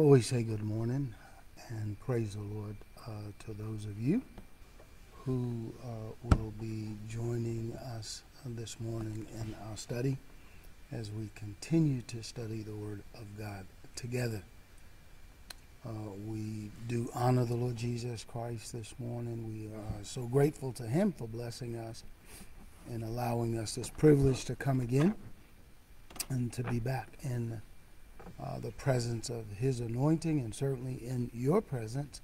Well, we say good morning and praise the Lord uh, to those of you who uh, will be joining us this morning in our study as we continue to study the Word of God together. Uh, we do honor the Lord Jesus Christ this morning. We are so grateful to Him for blessing us and allowing us this privilege to come again and to be back in uh, the presence of His anointing and certainly in your presence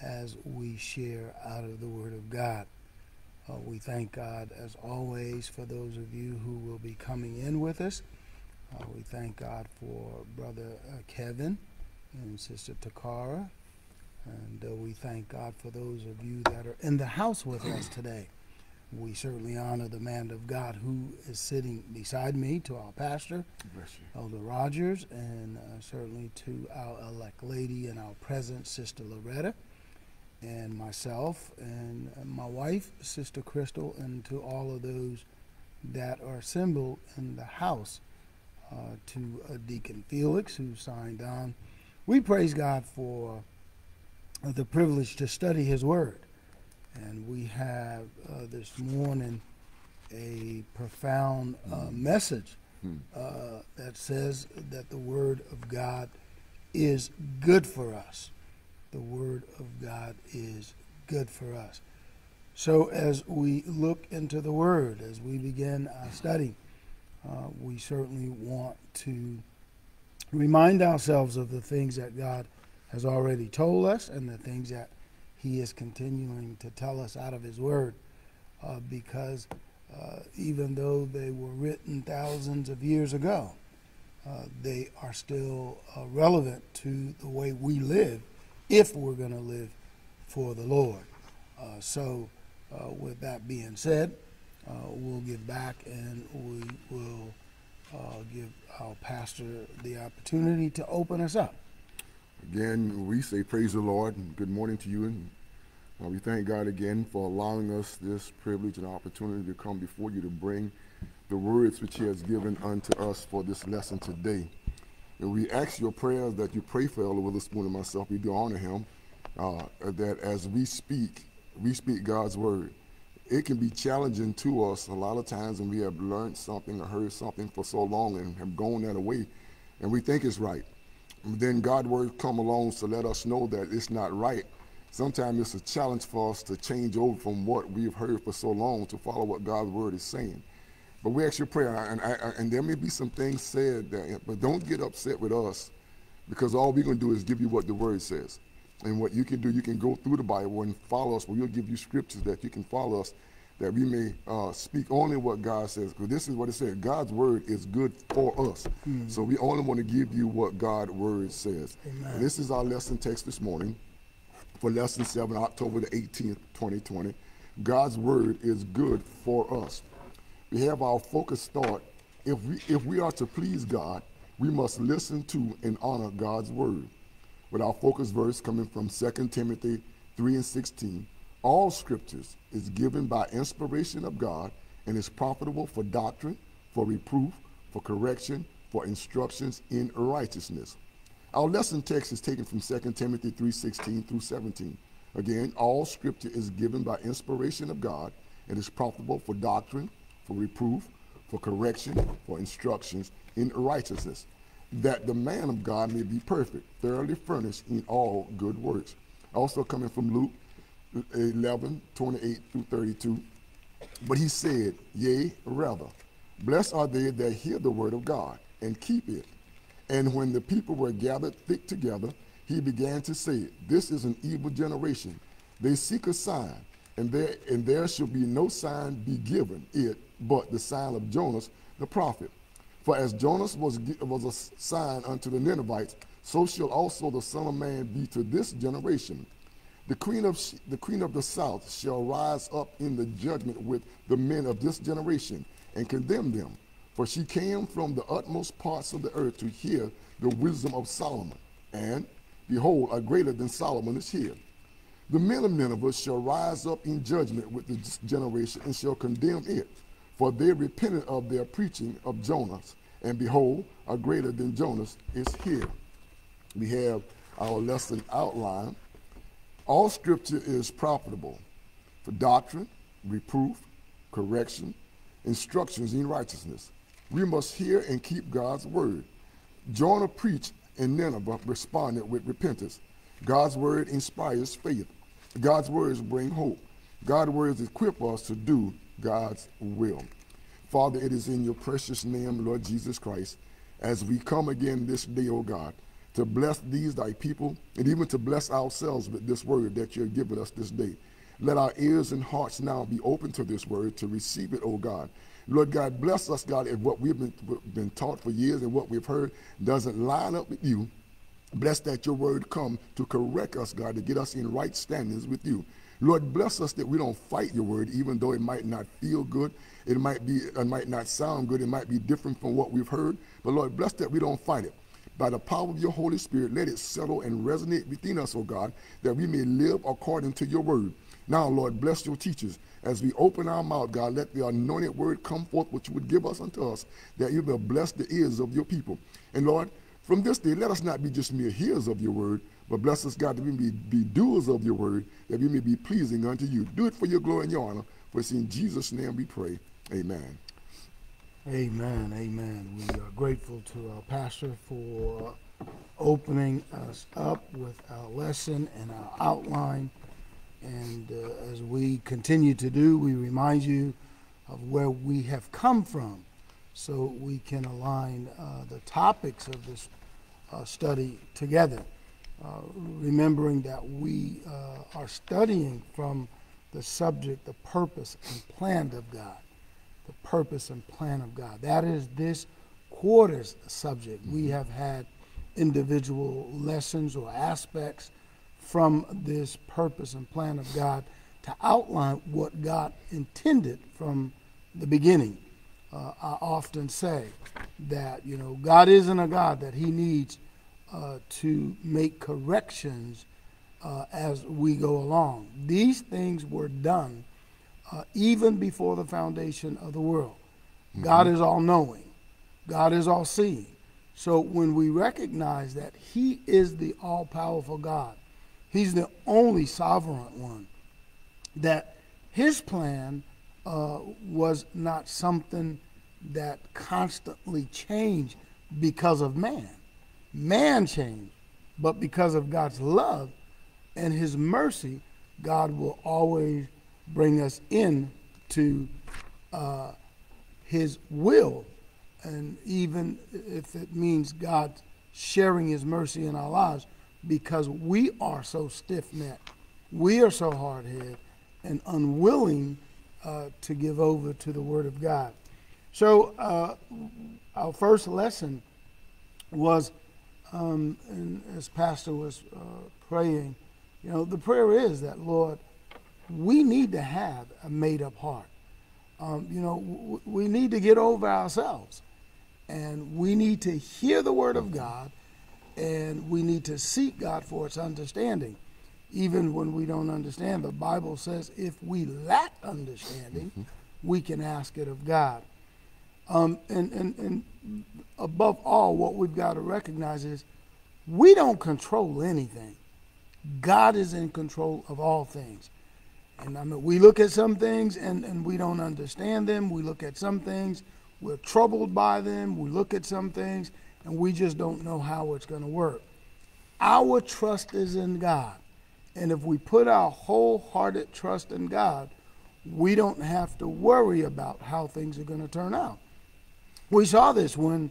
as we share out of the Word of God. Uh, we thank God, as always, for those of you who will be coming in with us. Uh, we thank God for Brother uh, Kevin and Sister Takara. And uh, we thank God for those of you that are in the house with us today. We certainly honor the man of God who is sitting beside me, to our pastor, Elder Rogers, and uh, certainly to our elect lady and our present, Sister Loretta, and myself, and my wife, Sister Crystal, and to all of those that are assembled in the house, uh, to uh, Deacon Felix, who signed on. We praise God for the privilege to study His Word. And we have uh, this morning a profound uh, message uh, that says that the Word of God is good for us. The Word of God is good for us. So, as we look into the Word, as we begin our study, uh, we certainly want to remind ourselves of the things that God has already told us and the things that He is continuing to tell us out of His Word. Uh, because uh, even though they were written thousands of years ago, uh, they are still uh, relevant to the way we live if we're going to live for the Lord. Uh, so, uh, with that being said, we'll get back and we will give our pastor the opportunity to open us up. Again, we say praise the Lord and good morning to you. And uh, we thank God again for allowing us this privilege and opportunity to come before you to bring the words which He has given unto us for this lesson today. And we ask your prayers that you pray for Elder Witherspoon and myself. We do honor him. Uh, that as we speak, we speak God's word. It can be challenging to us a lot of times when we have learned something or heard something for so long and have gone that away, and we think it's right. Then God's word come along to let us know that it's not right. Sometimes it's a challenge for us to change over from what we've heard for so long to follow what God's word is saying. But we ask your prayer, and, I, I, and there may be some things said, that, but don't get upset with us because all we're going to do is give you what the word says. And what you can do, you can go through the Bible and follow us, but we'll give you scriptures that you can follow us, that we may uh, speak only what God says. Because this is what it says God's word is good for us. So we only want to give you what God's word says. This is our lesson text this morning for lesson 7, October the 18th, 2020. God's word is good for us. We have our focus thought. If we, if we are to please God, we must listen to and honor God's word. With our focus verse coming from 2 Timothy 3 and 16, all scriptures is given by inspiration of God and is profitable for doctrine, for reproof, for correction, for instructions in righteousness. Our lesson text is taken from 2 Timothy 3:16 through 17. Again, all scripture is given by inspiration of God and is profitable for doctrine, for reproof, for correction, for instructions in righteousness, that the man of God may be perfect, thoroughly furnished in all good works. Also coming from Luke 11, 28 through 32. But he said, Yea, rather, blessed are they that hear the word of God and keep it. And when the people were gathered thick together, he began to say, This is an evil generation. They seek a sign, and there and there shall be no sign be given it but the sign of Jonas the prophet. For as Jonas was, was a sign unto the Ninevites, so shall also the Son of Man be to this generation. The queen of the queen of the south shall rise up in the judgment with the men of this generation and condemn them, for she came from the utmost parts of the earth to hear the wisdom of Solomon. And behold, a greater than Solomon is here. The men of Nineveh shall rise up in judgment with this generation and shall condemn it, for they repented of their preaching of Jonas. And behold, a greater than Jonas is here. we have our lesson outline. All scripture is profitable for doctrine, reproof, correction, instructions in righteousness. We must hear and keep God's word. Jonah preached and Nineveh responded with repentance. God's word inspires faith. God's words bring hope. God's words equip us to do God's will. Father, it is in your precious name, Lord Jesus Christ, as we come again this day, O God, to bless these thy people and even to bless ourselves with this word that you have given us this day. Let our ears and hearts now be open to this word to receive it, O God. Lord God, bless us, God, if what we've been, been taught for years and what we've heard doesn't line up with you. Bless that your word come to correct us, God, to get us in right standings with you. Lord, bless us that we don't fight your word, even though it might not feel good. It might be, it might not sound good. It might be different from what we've heard. But Lord, bless that we don't fight it. By the power of your Holy Spirit, let it settle and resonate within us, oh God, that we may live according to your word. Now, Lord, bless your teachers. As we open our mouth, God, let the anointed word come forth, which you would give us unto us, that you will bless the ears of your people. And Lord, from this day, let us not be just mere hearers of your word, but bless us, God, that we may be doers of your word, that we may be pleasing unto you. Do it for your glory and your honor. For it's in Jesus' name we pray. Amen. Amen. Amen. We are grateful to our pastor for opening us up with our lesson and our outline. And uh, as we continue to do, we remind you of where we have come from so we can align uh, the topics of this uh, study together. Uh, remembering that we uh, are studying from the subject, the purpose and plan of God. The purpose and plan of God. That is this quarter's subject. We have had individual lessons or aspects from this purpose and plan of God to outline what God intended from the beginning. Uh, I often say that, you know, God isn't a God that He needs uh, to make corrections uh, as we go along. These things were done uh, even before the foundation of the world. Mm-hmm. God is all knowing, God is all seeing. So when we recognize that He is the all powerful God, He's the only sovereign one, that His plan uh, was not something that constantly changed because of man man changed, but because of God's love and his mercy, God will always bring us in to uh, his will. And even if it means God sharing his mercy in our lives, because we are so stiff necked, we are so hard headed and unwilling uh, to give over to the Word of God. So, uh, our first lesson was um, as Pastor was uh, praying, you know, the prayer is that, Lord, we need to have a made up heart. Um, you know, we need to get over ourselves. And we need to hear the word of God and we need to seek God for its understanding. Even when we don't understand, the Bible says if we lack understanding, mm-hmm. we can ask it of God. Um, and, and, and above all, what we've got to recognize is we don't control anything. God is in control of all things. And I mean, we look at some things and, and we don't understand them. We look at some things, we're troubled by them. We look at some things and we just don't know how it's going to work. Our trust is in God. And if we put our wholehearted trust in God, we don't have to worry about how things are going to turn out. We saw this when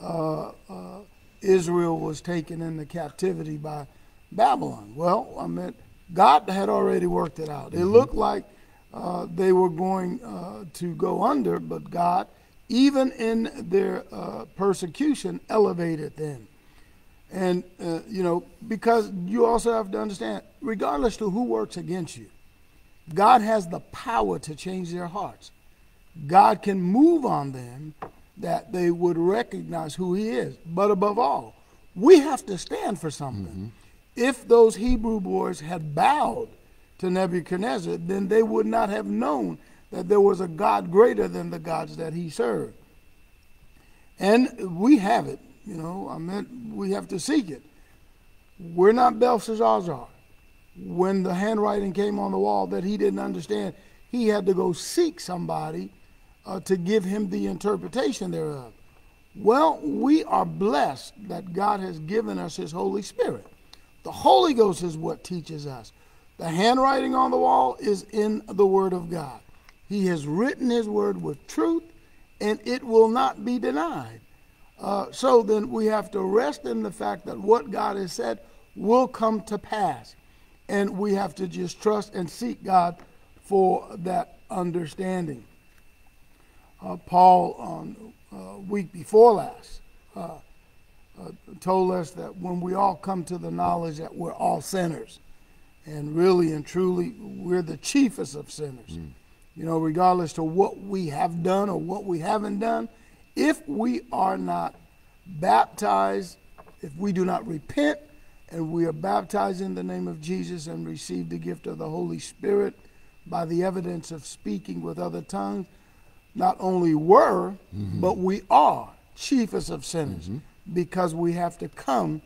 uh, uh, Israel was taken into captivity by Babylon. Well, I mean, God had already worked it out. It mm-hmm. looked like uh, they were going uh, to go under, but God, even in their uh, persecution, elevated them. And, uh, you know, because you also have to understand, regardless to who works against you, God has the power to change their hearts. God can move on them that they would recognize who he is. But above all, we have to stand for something. Mm-hmm. If those Hebrew boys had bowed to Nebuchadnezzar, then they would not have known that there was a God greater than the gods that he served. And we have it, you know, I mean, we have to seek it. We're not Belshazzar. When the handwriting came on the wall that he didn't understand, he had to go seek somebody uh, to give him the interpretation thereof. Well, we are blessed that God has given us his Holy Spirit. The Holy Ghost is what teaches us. The handwriting on the wall is in the Word of God. He has written his Word with truth, and it will not be denied. Uh, so then we have to rest in the fact that what God has said will come to pass. And we have to just trust and seek God for that understanding. Uh, Paul, on uh, week before last, uh, told us that when we all come to the knowledge that we're all sinners, and really and truly, we're the chiefest of sinners. Mm. You know, regardless to what we have done or what we haven't done, if we are not baptized, if we do not repent, and we are baptized in the name of Jesus and receive the gift of the Holy Spirit by the evidence of speaking with other tongues, not only were, mm-hmm. but we are chiefest of sinners mm-hmm. Because we have to come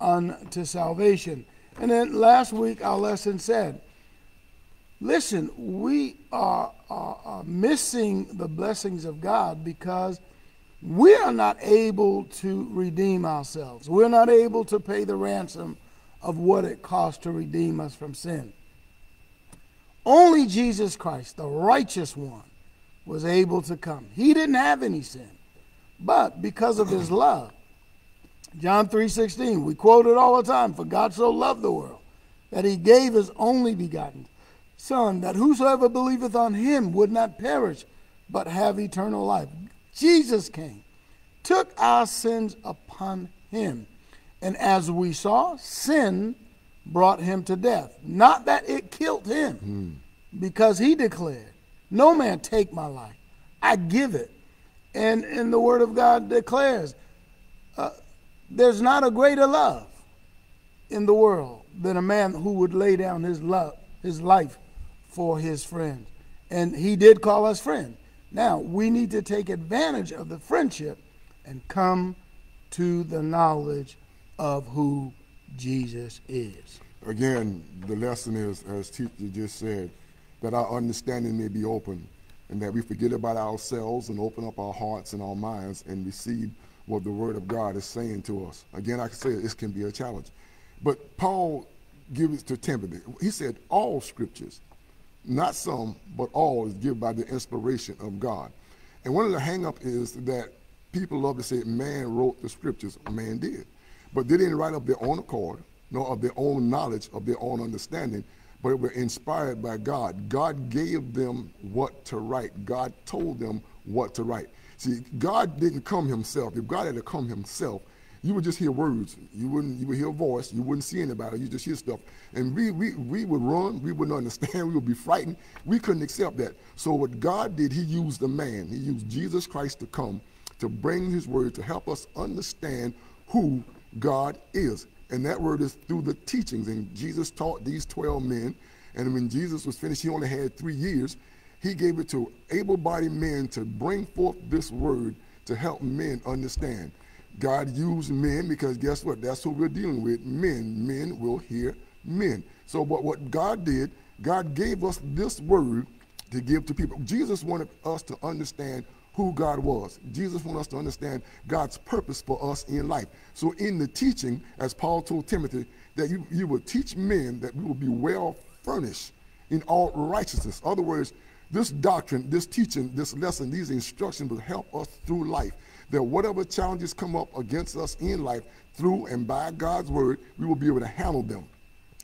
unto salvation. And then last week, our lesson said, listen, we are, are, are missing the blessings of God because we are not able to redeem ourselves. We're not able to pay the ransom of what it costs to redeem us from sin. Only Jesus Christ, the righteous one, was able to come. He didn't have any sin. But because of his love, John 3:16, we quote it all the time, for God so loved the world that he gave his only begotten son that whosoever believeth on him would not perish but have eternal life. Jesus came, took our sins upon him. And as we saw, sin brought him to death. Not that it killed him, mm. because he declared, No man take my life, I give it. And, and the word of God declares, uh, There's not a greater love in the world than a man who would lay down his love, his life for his friend. And he did call us friend. Now, we need to take advantage of the friendship and come to the knowledge of who Jesus is. Again, the lesson is, as teacher just said, that our understanding may be open and that we forget about ourselves and open up our hearts and our minds and receive what the Word of God is saying to us. Again, I can say this can be a challenge. But Paul gives it to Timothy. He said, all scriptures not some, but all is given by the inspiration of God. And one of the hangup is that people love to say man wrote the scriptures. Man did. But they didn't write of their own accord, nor of their own knowledge, of their own understanding, but were inspired by God. God gave them what to write. God told them what to write. See, God didn't come himself. If God had to come himself, you would just hear words. You wouldn't you would hear a voice. You wouldn't see anybody. You just hear stuff. And we, we, we would run. We wouldn't understand. We would be frightened. We couldn't accept that. So what God did, he used a man. He used Jesus Christ to come to bring his word to help us understand who God is. And that word is through the teachings. And Jesus taught these 12 men. And when Jesus was finished, he only had three years. He gave it to able-bodied men to bring forth this word to help men understand. God used men because guess what? That's who we're dealing with. Men. Men will hear men. So, but what God did, God gave us this word to give to people. Jesus wanted us to understand who God was. Jesus wanted us to understand God's purpose for us in life. So, in the teaching, as Paul told Timothy, that you, you will teach men that we will be well furnished in all righteousness. Other words, this doctrine, this teaching, this lesson, these instructions will help us through life that whatever challenges come up against us in life, through and by God's word, we will be able to handle them.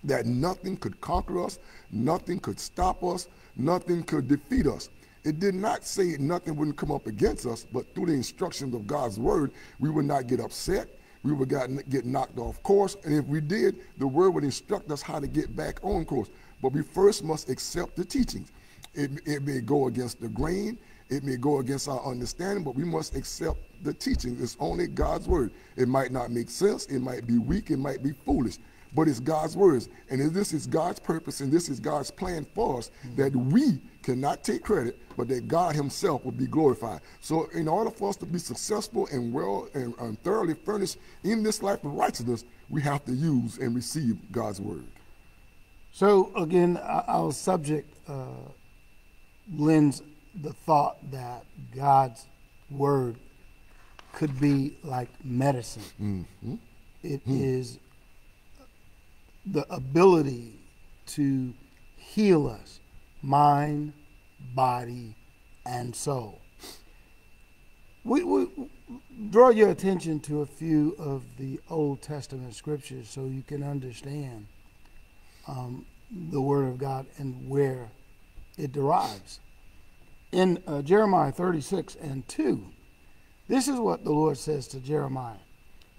That nothing could conquer us, nothing could stop us, nothing could defeat us. It did not say nothing wouldn't come up against us, but through the instructions of God's word, we would not get upset. We would get knocked off course. And if we did, the word would instruct us how to get back on course. But we first must accept the teachings. It, it may go against the grain. It may go against our understanding, but we must accept the teaching. It's only God's word. It might not make sense. It might be weak. It might be foolish. but it's God's words. And this is God's purpose and this is God's plan for us mm-hmm. that we cannot take credit, but that God Himself will be glorified. So, in order for us to be successful and well and, and thoroughly furnished in this life of righteousness, we have to use and receive God's word. So, again, our subject uh, lends the thought that God's word could be like medicine. Mm-hmm. It hmm. is the ability to heal us, mind, body, and soul. We, we draw your attention to a few of the Old Testament scriptures so you can understand um, the Word of God and where it derives. In uh, Jeremiah 36 and 2, this is what the Lord says to Jeremiah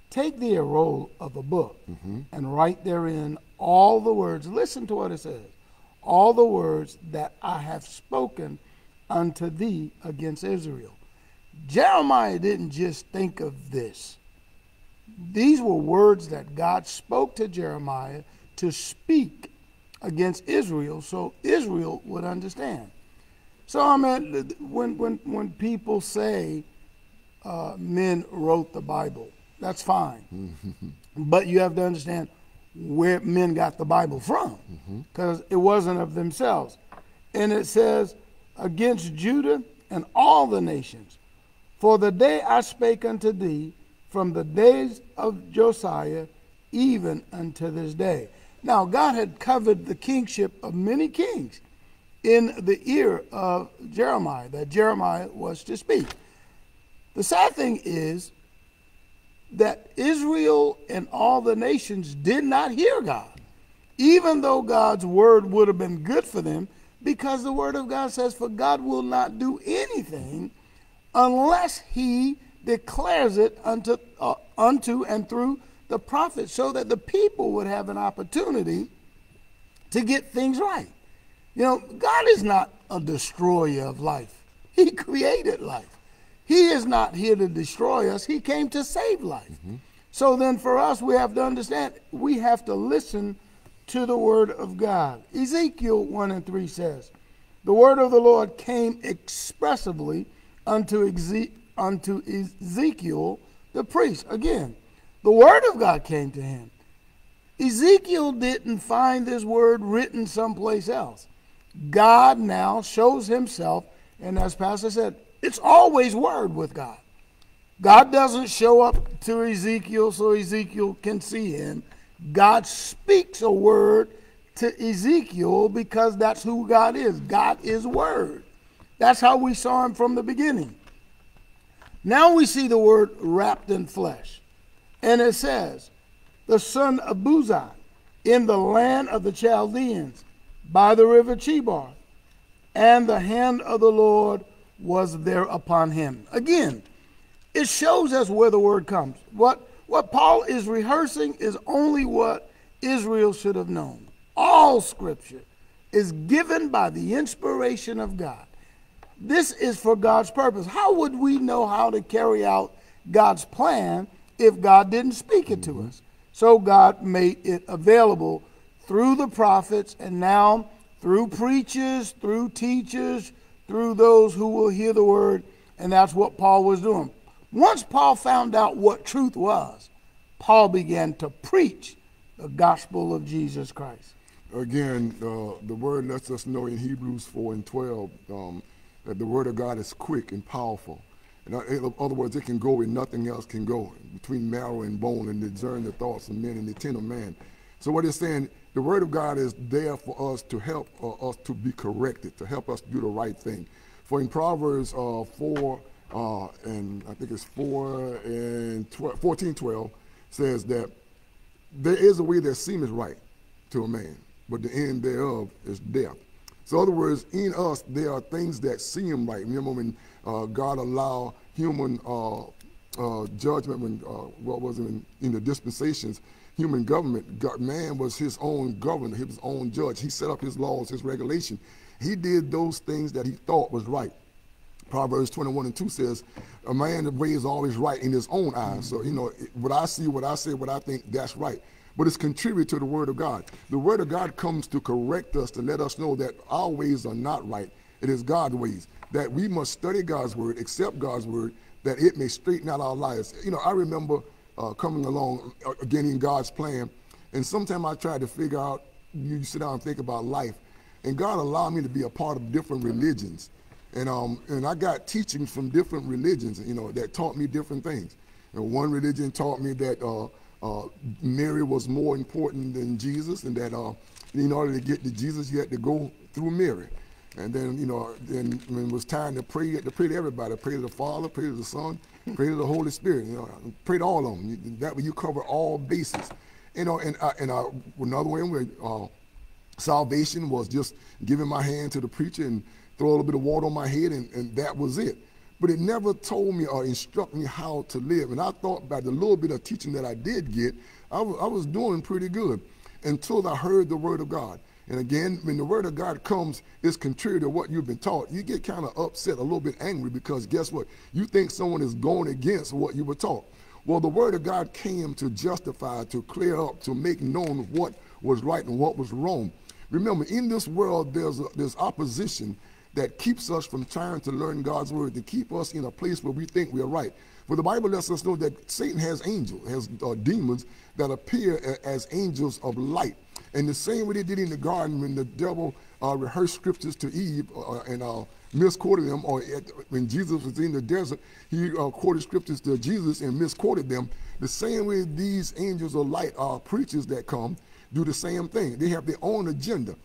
Take thee a roll of a book mm-hmm. and write therein all the words. Listen to what it says all the words that I have spoken unto thee against Israel. Jeremiah didn't just think of this. These were words that God spoke to Jeremiah to speak against Israel so Israel would understand. So I mean, when when when people say uh, men wrote the Bible. That's fine. but you have to understand where men got the Bible from because mm-hmm. it wasn't of themselves. And it says, against Judah and all the nations. For the day I spake unto thee from the days of Josiah even unto this day. Now, God had covered the kingship of many kings in the ear of Jeremiah, that Jeremiah was to speak. The sad thing is that Israel and all the nations did not hear God, even though God's word would have been good for them, because the word of God says, For God will not do anything unless he declares it unto, uh, unto and through the prophets, so that the people would have an opportunity to get things right. You know, God is not a destroyer of life, He created life. He is not here to destroy us, He came to save life. Mm-hmm. So then, for us, we have to understand we have to listen to the word of God. Ezekiel 1 and 3 says, The word of the Lord came expressively unto, unto Ezekiel the priest. Again, the word of God came to him. Ezekiel didn't find this word written someplace else. God now shows himself, and as Pastor said, it's always word with God. God doesn't show up to Ezekiel so Ezekiel can see him. God speaks a word to Ezekiel because that's who God is. God is word. That's how we saw him from the beginning. Now we see the word wrapped in flesh. And it says, the son of Buzai in the land of the Chaldeans by the river Chebar, and the hand of the Lord was there upon him. Again, it shows us where the word comes. What, what Paul is rehearsing is only what Israel should have known. All scripture is given by the inspiration of God. This is for God's purpose. How would we know how to carry out God's plan if God didn't speak it to us? So God made it available through the prophets and now through preachers, through teachers, through those who will hear the word, and that's what Paul was doing. Once Paul found out what truth was, Paul began to preach the gospel of Jesus Christ. Again, uh, the word lets us know in Hebrews 4 and 12 um, that the word of God is quick and powerful. In other words, it can go where nothing else can go, between marrow and bone, and discern the thoughts of men and the intent of man. So what it's saying, the Word of God is there for us to help uh, us to be corrected, to help us do the right thing. For in Proverbs uh, 4, uh, and I think it's 4 and 12, 14, 12, says that there is a way that seemeth right to a man, but the end thereof is death. So, in other words, in us, there are things that seem right. Remember when uh, God allowed human uh, uh, judgment, when what was in, in the dispensations, human government. God, man was his own governor, his own judge. He set up his laws, his regulation. He did those things that he thought was right. Proverbs 21 and 2 says, a man's way is always right in his own eyes. So, you know, what I see, what I say, what I think, that's right. but it's contributed to the Word of God. The Word of God comes to correct us, to let us know that our ways are not right. It is God's ways. That we must study God's Word, accept God's Word, that it may straighten out our lives. You know, I remember uh, coming along, uh, in God's plan, and sometimes I tried to figure out, you sit down and think about life, and God allowed me to be a part of different religions. And, um, and I got teachings from different religions, you know, that taught me different things. And one religion taught me that uh, uh, Mary was more important than Jesus, and that uh, in order to get to Jesus, you had to go through Mary. And then, you know, then when it was time to pray, to pray to everybody. Pray to the Father, pray to the Son, pray to the Holy Spirit. You know, pray to all of them. That way you cover all bases. You know, and, uh, and uh, another way, where uh, salvation was just giving my hand to the preacher and throw a little bit of water on my head, and, and that was it. But it never told me or instructed me how to live. And I thought by the little bit of teaching that I did get, I was, I was doing pretty good until I heard the word of God. And again, when the word of God comes, it's contrary to what you've been taught. You get kind of upset, a little bit angry, because guess what? You think someone is going against what you were taught. Well, the word of God came to justify, to clear up, to make known what was right and what was wrong. Remember, in this world, there's, a, there's opposition that keeps us from trying to learn God's word, to keep us in a place where we think we're right. But the Bible lets us know that Satan has angels, has uh, demons that appear as angels of light. And the same way they did in the garden when the devil uh, rehearsed scriptures to Eve uh, and uh, misquoted them, or at, when Jesus was in the desert, he uh, quoted scriptures to Jesus and misquoted them. The same way these angels of light are preachers that come do the same thing. They have their own agenda.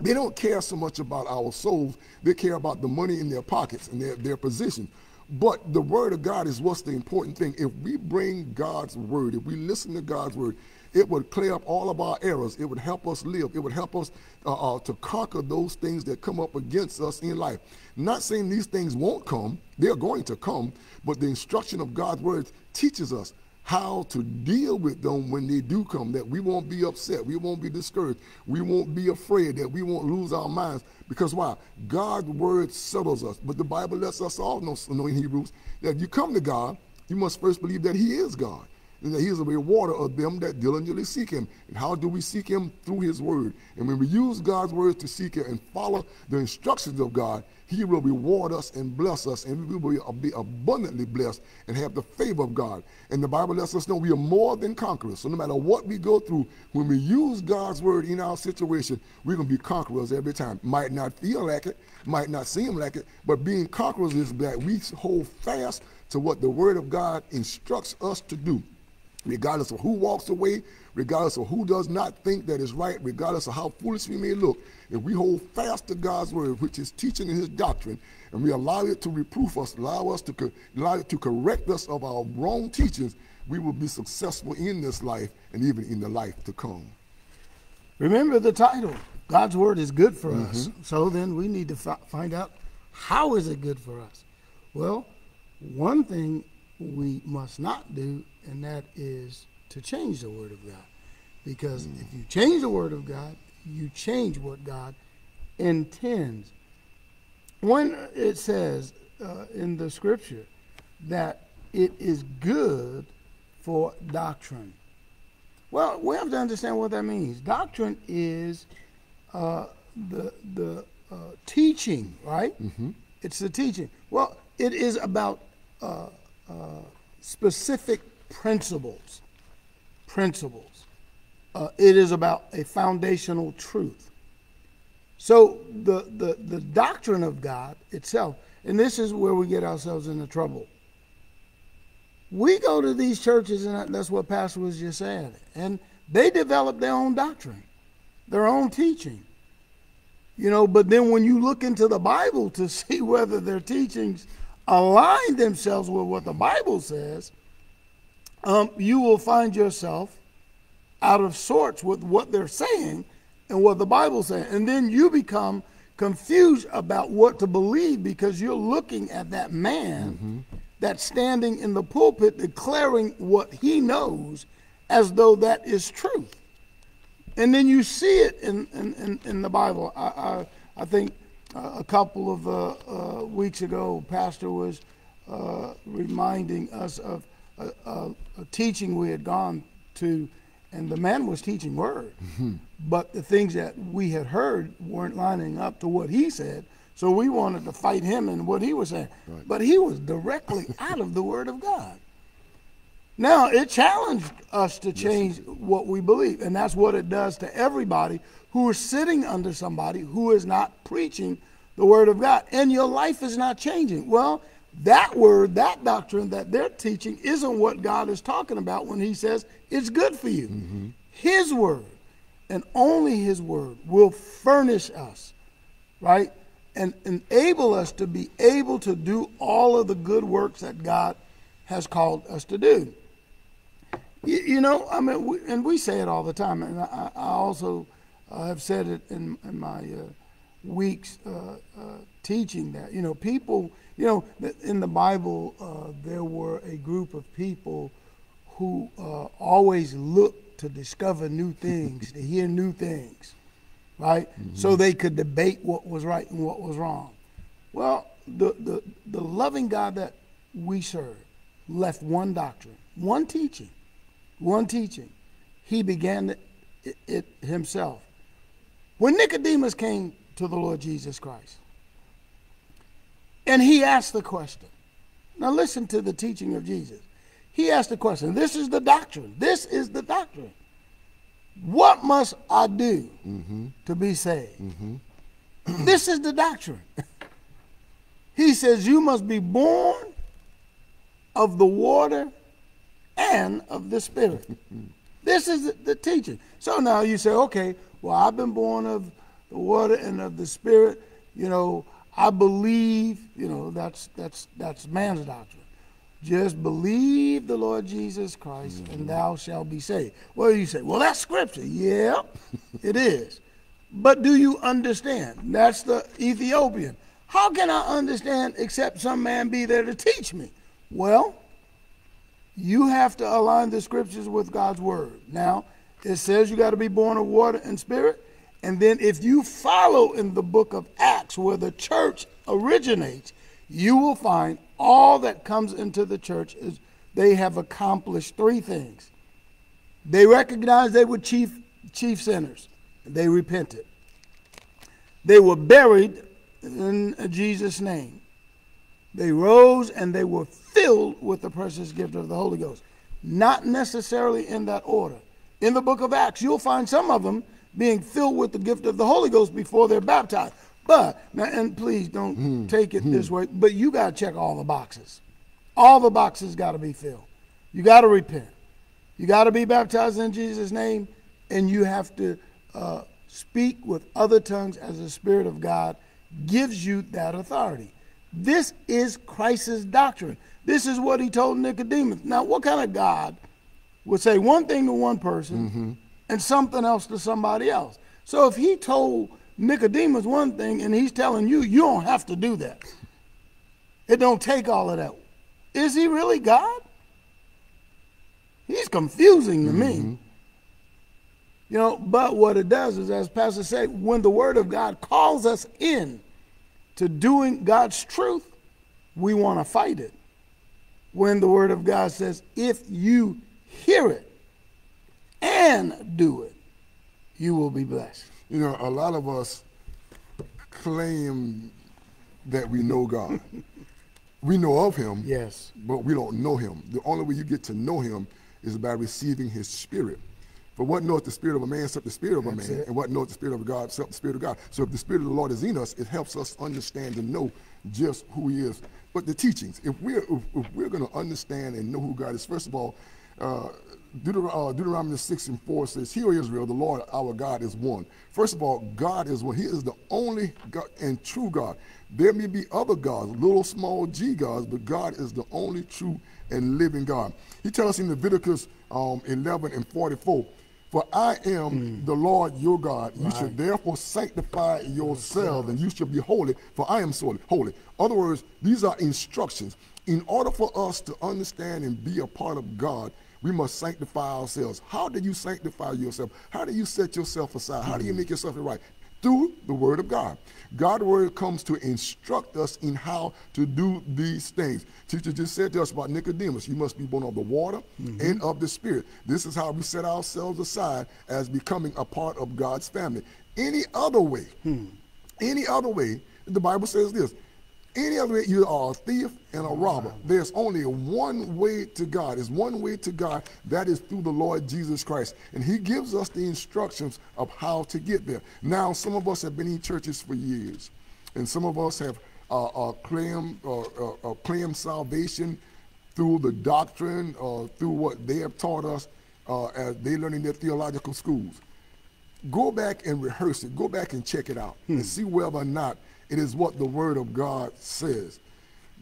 They don't care so much about our souls. They care about the money in their pockets and their, their position. But the word of God is what's the important thing. If we bring God's word, if we listen to God's word, it would clear up all of our errors. It would help us live. It would help us uh, uh, to conquer those things that come up against us in life. Not saying these things won't come, they're going to come, but the instruction of God's word teaches us how to deal with them when they do come, that we won't be upset, we won't be discouraged, we won't be afraid, that we won't lose our minds. Because why? God's word settles us. But the Bible lets us all know, know in Hebrews that if you come to God, you must first believe that He is God and that He is a rewarder of them that diligently seek Him. And how do we seek Him? Through His Word. And when we use God's Word to seek Him and follow the instructions of God, he will reward us and bless us, and we will be abundantly blessed and have the favor of God. And the Bible lets us know we are more than conquerors. So no matter what we go through, when we use God's word in our situation, we're going to be conquerors every time. Might not feel like it, might not seem like it, but being conquerors is that we hold fast to what the word of God instructs us to do regardless of who walks away, regardless of who does not think that is right, regardless of how foolish we may look, if we hold fast to God's word, which is teaching and his doctrine, and we allow it to reproof us, allow us to allow it to correct us of our wrong teachings, we will be successful in this life and even in the life to come. Remember the title. God's word is good for mm-hmm. us. So then we need to fi- find out how is it good for us? Well, one thing we must not do, and that is to change the Word of God. Because mm. if you change the Word of God, you change what God intends. When it says uh, in the Scripture that it is good for doctrine, well, we have to understand what that means. Doctrine is uh, the the uh, teaching, right? Mm-hmm. It's the teaching. Well, it is about uh, specific principles. Principles. Uh, it is about a foundational truth. So the, the, the doctrine of God itself, and this is where we get ourselves into trouble. We go to these churches, and that's what Pastor was just saying, and they develop their own doctrine, their own teaching. You know, but then when you look into the Bible to see whether their teachings align themselves with what the Bible says, um, you will find yourself out of sorts with what they're saying and what the Bible's saying. And then you become confused about what to believe because you're looking at that man mm-hmm. that's standing in the pulpit declaring what he knows as though that is truth. And then you see it in, in, in, in the Bible. I, I, I think a couple of uh, uh, weeks ago, Pastor was uh, reminding us of a, a, a, teaching we had gone to, and the man was teaching word, but the things that we had heard weren't lining up to what he said. So we wanted to fight him and what he was saying. But he was directly out of the word of God. Now, it challenged us to change what we believe, and that's what it does to everybody who is sitting under somebody who is not preaching the word of God, and your life is not changing. Well, that word, that doctrine that they're teaching isn't what God is talking about when he says it's good for you. Mm-hmm. His word, and only his word, will furnish us, right? And enable us to be able to do all of the good works that God has called us to do. You, you know, I mean, we, and we say it all the time, and I, I also have said it in, in my uh, weeks uh, uh teaching that. You know, people, you know, in the Bible, uh, there were a group of people who uh, always looked to discover new things, to hear new things, right? Mm-hmm. So they could debate what was right and what was wrong. Well, the, the, the loving God that we serve left one doctrine, one teaching, one teaching. He began it, it himself. When Nicodemus came to the Lord Jesus Christ, and he asked the question. Now listen to the teaching of Jesus. He asked the question. This is the doctrine. This is the doctrine. What must I do mm-hmm. to be saved? Mm-hmm. this is the doctrine. he says, You must be born of the water and of the Spirit. this is the, teaching. So now you say, Okay, well, I've been born of the water and of the Spirit. You know, I believe, you know, that's that's that's man's doctrine. Just believe the Lord Jesus Christ mm-hmm. and thou shalt be saved. Well, you say, well, that's scripture. Yeah, it is. But do you understand? That's the Ethiopian. How can I understand except some man be there to teach me? Well, you have to align the scriptures with God's word. Now, it says you got to be born of water and spirit. And then if you follow in the book of Acts where the church originates, you will find all that comes into the church is they have accomplished three things. They recognized they were chief chief sinners. They repented. They were buried in Jesus' name. They rose and they were filled with the precious gift of the Holy Ghost. Not necessarily in that order. In the book of Acts, you'll find some of them being filled with the gift of the Holy Ghost before they're baptized. But, now, and please don't mm. take it mm. this way, but you got to check all the boxes. All the boxes got to be filled. You got to repent. You got to be baptized in Jesus' name, and you have to uh, speak with other tongues as the Spirit of God gives you that authority. This is Christ's doctrine. This is what he told Nicodemus. Now, what kind of God would say one thing to one person mm-hmm and something else to somebody else. So if he told Nicodemus one thing and he's telling you, you don't have to do that. It don't take all of that. Is he really God? He's confusing to mm-hmm. me. You know, but what it does is, as Pastor said, when the Word of God calls us in to doing God's truth, we want to fight it. When the Word of God says, if you hear it, and do it, you will be blessed. You know, a lot of us claim that we know God. we know of him, yes, but we don't know him. The only way you get to know him is by receiving his spirit. For what knoweth the spirit of a man except the spirit of a That's man, it. and what knoweth the spirit of God except the spirit of God. So if the spirit of the Lord is in us, it helps us understand and know just who he is. But the teachings, if we're if, if we're going to understand and know who God is, first of all, uh, uh, Deuteronomy 6 and 4 says, Hear Israel, the Lord our God is one. First of all, God is one. He is the only God and true God. There may be other gods, little small g gods, but God is the only true and living God. He tells us in Leviticus um, 11 and 44, For I am mm. the Lord your God. You right. should therefore sanctify yourselves, and you should be holy, for I am holy. Other words, these are instructions. In order for us to understand and be a part of God, we must sanctify ourselves. How do you sanctify yourself? How do you set yourself aside? How do you make yourself right? Through the Word of God. God's Word comes to instruct us in how to do these things. Teacher just said to us about Nicodemus, you must be born of the water mm-hmm. and of the Spirit. This is how we set ourselves aside as becoming a part of God's family. Any other way, hmm. any other way, the Bible says this any other way, you are a thief and a robber. There's only one way to God. There's one way to God. That is through the Lord Jesus Christ. And he gives us the instructions of how to get there. Now, some of us have been in churches for years. And some of us have uh, uh, claimed, uh, uh, uh claimed salvation through the doctrine, uh, through what they have taught us as they learn in their theological schools. Go back and rehearse it. Go back and check it out hmm. and see whether or not it is what the Word of God says.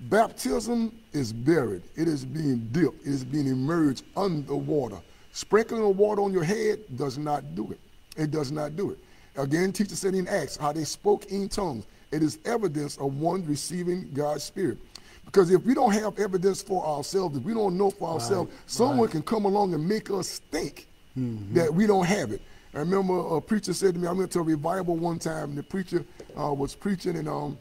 Baptism is buried. It is being dipped. It is being immersed under water. Sprinkling of water on your head does not do it. It does not do it. Again, teacher said in Acts how they spoke in tongues. It is evidence of one receiving God's Spirit. Because if we don't have evidence for ourselves, if we don't know for ourselves, right, someone right. can come along and make us think mm-hmm. that we don't have it. I remember a preacher said to me, I went to a revival one time, and the preacher uh, was preaching, and um,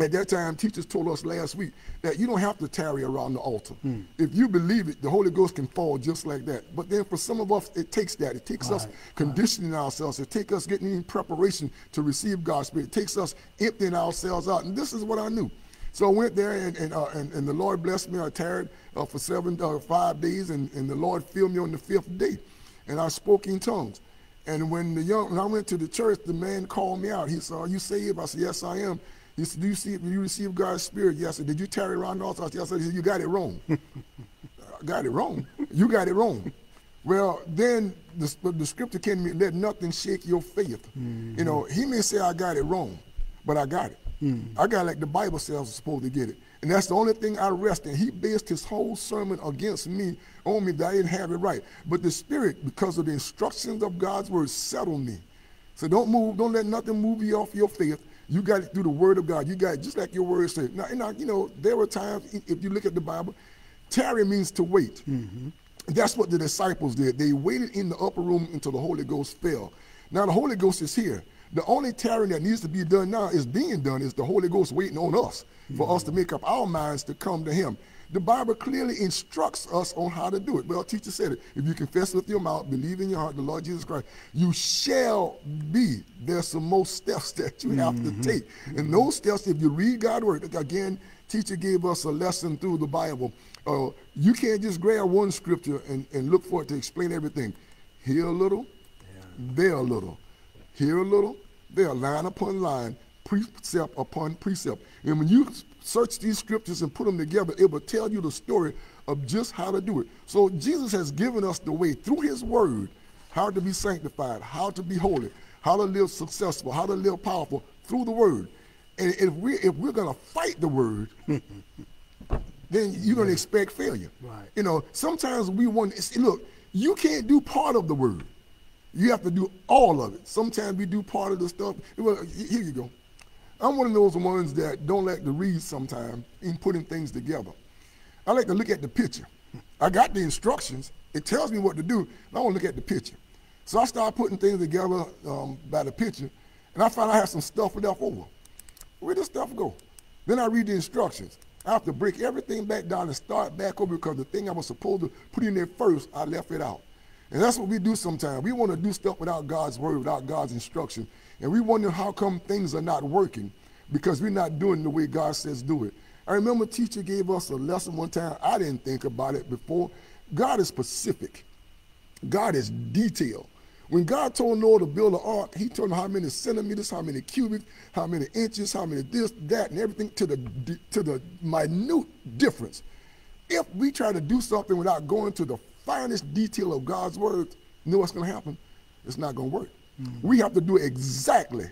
at that time, teachers told us last week that you don't have to tarry around the altar. Mm. If you believe it, the Holy Ghost can fall just like that. But then for some of us, it takes that. It takes right. us conditioning right. ourselves. It takes us getting in preparation to receive God's Spirit. It takes us emptying ourselves out. And this is what I knew. So I went there, and, and, uh, and, and, the Lord blessed me. I tarried uh, for seven, uh, five days, and, and the Lord filled me on the fifth day. And I spoke in tongues. And when the young, when I went to the church, the man called me out. He said, "Are you saved?" I said, "Yes, I am." He said, "Do you see? Do you receive God's Spirit?" Yes. I said, "Did you tarry around the altar?" I said, "Yes." I said, "You got it wrong." I got it wrong. You got it wrong. Well, then the, the scripture can mean, let nothing shake your faith. Mm-hmm. You know, he may say I got it wrong, but I got it. Mm-hmm. I got it like the Bible says I'm supposed to get it. And that's the only thing I rest in. He based his whole sermon against me, on me that I didn't have it right. But the Spirit, because of the instructions of God's word, settled me. So don't move, don't let nothing move you off your faith. You got it through the word of God. You got it just like your word said. Now, now you know, there were times, if you look at the Bible, tarry means to wait. Mm-hmm. That's what the disciples did. They waited in the upper room until the Holy Ghost fell. Now the Holy Ghost is here. The only tearing that needs to be done now is being done, is the Holy Ghost waiting on us for us to make up our minds to come to him. The Bible clearly instructs us on how to do it. Well, teacher said it. If you confess with your mouth, believe in your heart the Lord Jesus Christ, you shall be. There's some more steps that you have mm-hmm. to take. And those steps, if you read God's word, again, teacher gave us a lesson through the Bible. Uh, you can't just grab one scripture and, and look for it to explain everything. Here a little, yeah. there a little. Here a little, there, line upon line precept upon precept. And when you search these scriptures and put them together, it will tell you the story of just how to do it. So Jesus has given us the way through his word how to be sanctified, how to be holy, how to live successful, how to live powerful through the word. And if we if we're gonna fight the word, then you're gonna expect failure. Right. You know, sometimes we want to look, you can't do part of the word. You have to do all of it. Sometimes we do part of the stuff. Well, here you go. I'm one of those ones that don't like to read sometimes in putting things together. I like to look at the picture. I got the instructions. It tells me what to do. I want to look at the picture. So I start putting things together um, by the picture, and I find I have some stuff left over. Where does stuff go? Then I read the instructions. I have to break everything back down and start back over because the thing I was supposed to put in there first, I left it out. And that's what we do sometimes. We want to do stuff without God's word, without God's instruction. And we wonder how come things are not working because we're not doing the way God says do it. I remember a teacher gave us a lesson one time. I didn't think about it before. God is specific. God is detailed. When God told Noah to build an ark, he told him how many centimeters, how many cubits, how many inches, how many this, that, and everything to the to the minute difference. If we try to do something without going to the finest detail of God's word, you know what's going to happen? It's not going to work. Mm-hmm. We have to do exactly,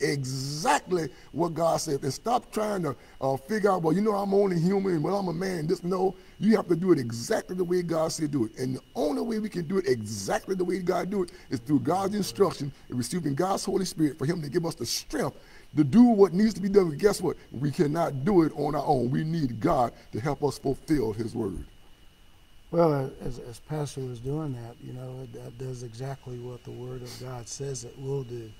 exactly what God said. And stop trying to uh, figure out, well, you know, I'm only human, but I'm a man. Just no, you have to do it exactly the way God said do it. And the only way we can do it exactly the way God do it is through God's instruction and receiving God's Holy Spirit for Him to give us the strength to do what needs to be done. But guess what? We cannot do it on our own. We need God to help us fulfill His word. Well, as, as Pastor was doing that, you know, that does exactly what the Word of God says it will do.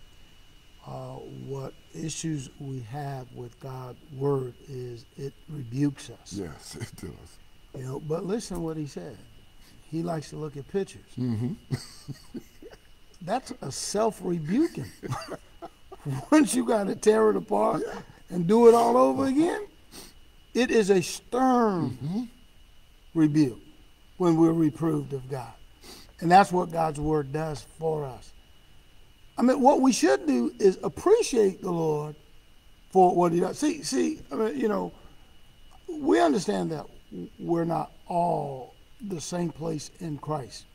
uh, what issues we have with God's word is it rebukes us. Yes, it does. You know, but listen to what he said. He likes to look at pictures. Mm-hmm. That's a self-rebuking. Once you got to tear it apart and do it all over again, it is a stern Mm-hmm. rebuke when we're reproved of God. And that's what God's word does for us. I mean, what we should do is appreciate the Lord for what he does. See, see, I mean, you know, we understand that we're not all the same place in Christ.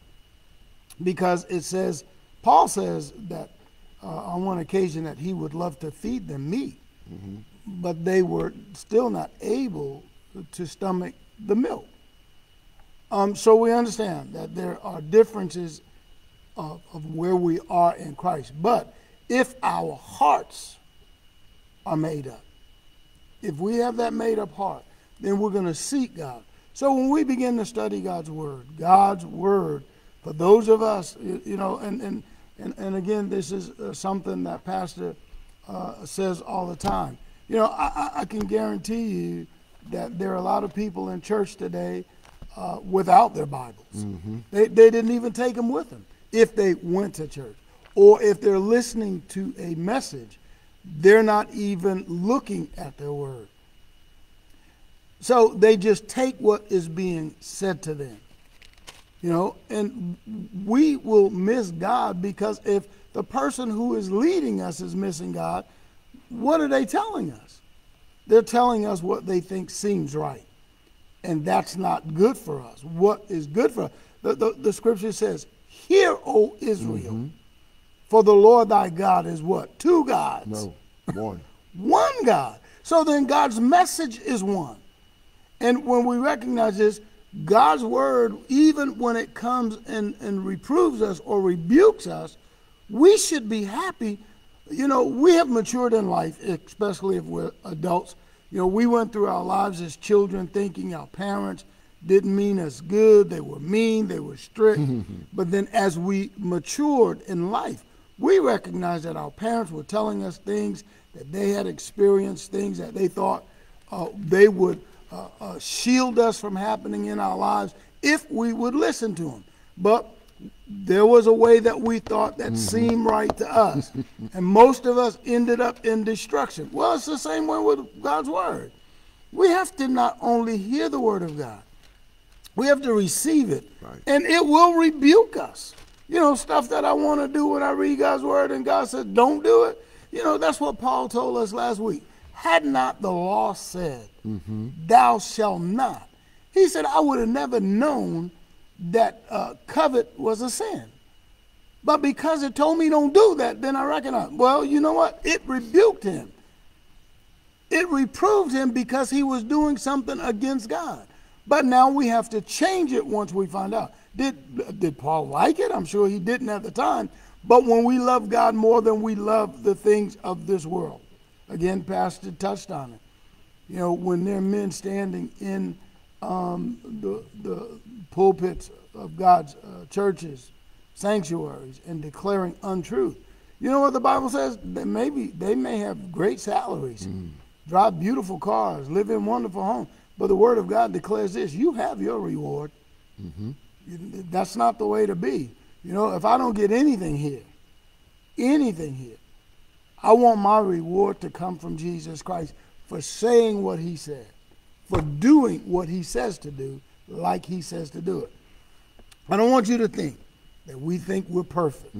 Because it says, Paul says that uh, on one occasion that he would love to feed them meat, but they were still not able to stomach the milk. Um, so we understand that there are differences of, of where we are in Christ. But if our hearts are made up, if we have that made up heart, then we're going to seek God. So when we begin to study God's Word, God's Word, for those of us, you, know, and, and, and, and again, this is uh, something that Pastor uh, says all the time. You know, I- I can guarantee you that there are a lot of people in church today uh, without their Bibles. They, they didn't even take them with them if they went to church. Or if they're listening to a message, they're not even looking at their word. So they just take what is being said to them. You know, and we will miss God because if the person who is leading us is missing God, what are they telling us? They're telling us what they think seems right. And that's not good for us. What is good for us? The, the, the scripture says, Hear, O Israel, mm-hmm. for the Lord thy God is what? Two gods No, one. one God. So then God's message is one. And when we recognize this, God's word, even when it comes and, and reproves us or rebukes us, we should be happy. You know, we have matured in life, especially if we're adults. You know, we went through our lives as children thinking our parents didn't mean us good. They were mean, they were strict. but then as we matured in life, we recognized that our parents were telling us things that they had experienced, things that they thought uh, they would uh, uh, shield us from happening in our lives if we would listen to them. But there was a way that we thought that mm-hmm. seemed right to us. and most of us ended up in destruction. Well, it's the same way with God's Word. We have to not only hear the Word of God, we have to receive it. Right. And it will rebuke us. You know, stuff that I want to do when I read God's Word and God says, don't do it. You know, that's what Paul told us last week. Had not the law said, mm-hmm. thou shalt not, he said, I would have never known that uh, covet was a sin. But because it told me don't do that, then I recognize, well, you know what? It rebuked him. It reproved him because he was doing something against God. But now we have to change it once we find out. Did, did Paul like it? I'm sure he didn't at the time. But when we love God more than we love the things of this world, again, Pastor touched on it. You know, when there are men standing in um, the, the pulpits of God's uh, churches, sanctuaries, and declaring untruth. You know what the Bible says? That maybe they may have great salaries, drive beautiful cars, live in wonderful homes, but the Word of God declares this: you have your reward. You- That's not the way to be. You know, if I don't get anything here, anything here, I want my reward to come from Jesus Christ for saying what He said, for doing what He says to do, like He says to do it. I don't want you to think that we think we're perfect.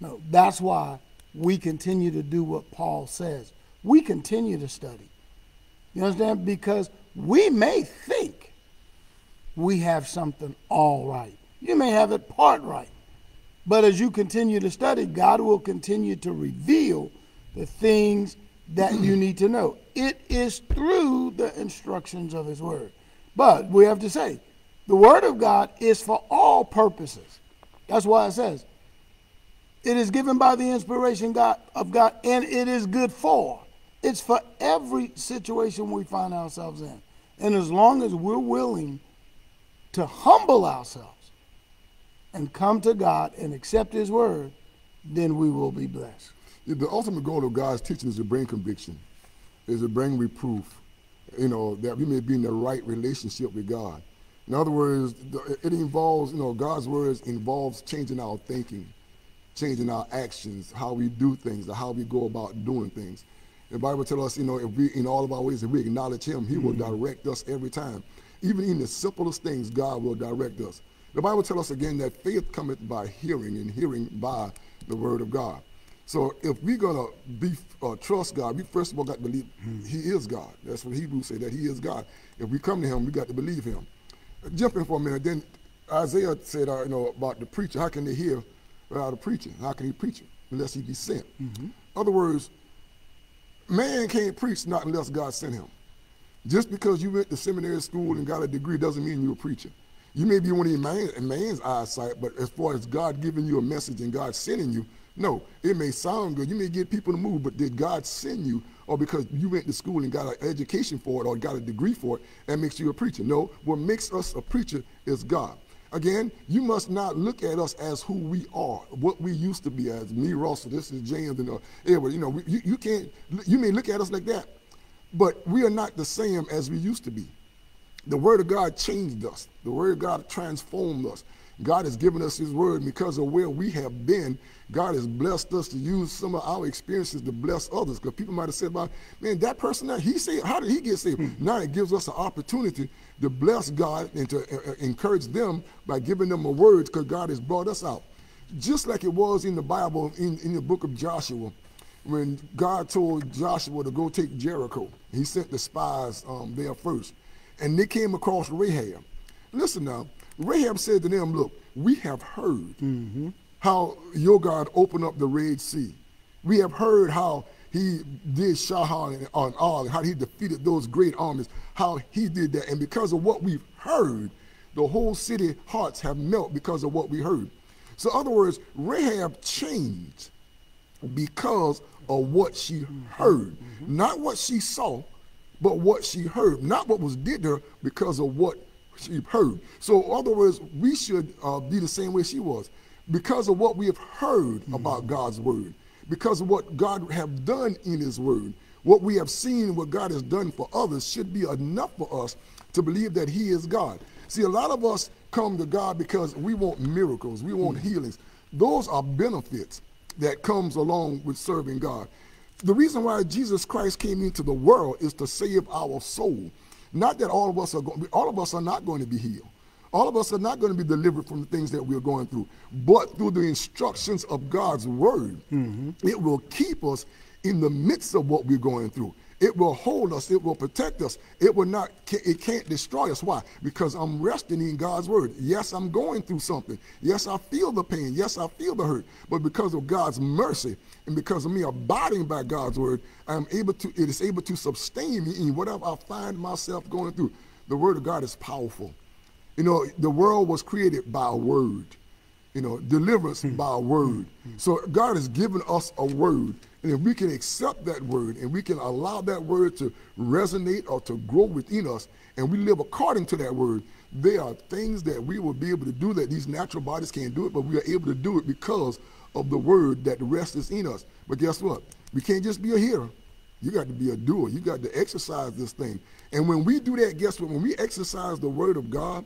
No, that's why we continue to do what Paul says. We continue to study. You understand? Because we may think we have something all right. You may have it part right. But as you continue to study, God will continue to reveal the things that you need to know. It is through the instructions of His Word. But we have to say, the Word of God is for all purposes. That's why it says, it is given by the inspiration God, of God, and it is good for. It's for every situation we find ourselves in. And as long as we're willing to humble ourselves and come to God and accept His word, then we will be blessed. the ultimate goal of God's teaching is to bring conviction, is to bring reproof, you know, that we may be in the right relationship with God. In other words, it involves, you know, God's words involves changing our thinking, changing our actions, how we do things, or how we go about doing things. The Bible tells us, you know, if we, in all of our ways, if we acknowledge Him, He mm-hmm. will direct us every time. Even in the simplest things, God will direct us. The Bible tells us again that faith cometh by hearing, and hearing by the Word of God. So if we're gonna be uh, trust God, we first of all got to believe. He is God. That's what Hebrews say that He is God. If we come to Him, we got to believe Him. Jumping for a minute, then Isaiah said, uh, you know, about the preacher. How can they hear without a preacher? How can he preach unless he be sent? Mm-hmm. other words, man can't preach not unless God sent him. Just because you went to seminary school and got a degree doesn't mean you're a preacher. You may be one in man, man's eyesight, but as far as God giving you a message and God sending you, no, it may sound good. You may get people to move, but did God send you or because you went to school and got an education for it or got a degree for it, that makes you a preacher. No, what makes us a preacher is God. Again, you must not look at us as who we are, what we used to be as. Me, Russell, this is James, and uh, Edward. You know, we, you, you can't, you may look at us like that, but we are not the same as we used to be. The Word of God changed us. The Word of God transformed us. God has given us His Word because of where we have been God has blessed us to use some of our experiences to bless others. Because people might have said about, man, that person, that he said, how did he get saved? Hmm. Now it gives us an opportunity to bless God and to uh, uh encourage them by giving them a word because God has brought us out. Just like it was in the Bible, in, in the book of Joshua, when God told Joshua to go take Jericho. He sent the spies um, there first. And they came across Rahab. Listen now, Rahab said to them, look, we have heard mm-hmm how your God opened up the Red Sea. We have heard how he did Sihon on Og, how he defeated those great armies, how he did that. And because of what we've heard, the whole city hearts have melted because of what we heard. So, in other words, Rahab changed because of what she heard, mm-hmm. not what she saw, but what she heard, not what was did to her because of what she heard. So, in other words, we should uh, be the same way she was because of what we have heard mm-hmm. about God's word, because of what God have done in his word, what we have seen, what God has done for others should be enough for us to believe that he is God. See, a lot of us come to God because we want miracles, we want mm-hmm. healings. Those are benefits that comes along with serving God. The reason why Jesus Christ came into the world is to save our soul. Not that all of us are going, all of us are not going to be healed. All of us are not going to be delivered from the things that we're going through, but through the instructions of God's word, mm-hmm. it will keep us in the midst of what we're going through. It will hold us. It will protect us. It will not. It can't destroy us. Why? Because I'm resting in God's word. Yes, I'm going through something. Yes, I feel the pain. Yes, I feel the hurt. But because of God's mercy and because of me abiding by God's word, I'm able to. It is able to sustain me in whatever I find myself going through. The word of God is powerful. You know, the world was created by a word. You know, deliverance hmm. by a word. Hmm. So God has given us a word. And if we can accept that word and we can allow that word to resonate or to grow within us and we live according to that word, there are things that we will be able to do that these natural bodies can't do it, but we are able to do it because of the word that rests in us. But guess what? We can't just be a hearer. You got to be a doer. You got to exercise this thing. And when we do that, guess what? When we exercise the word of God,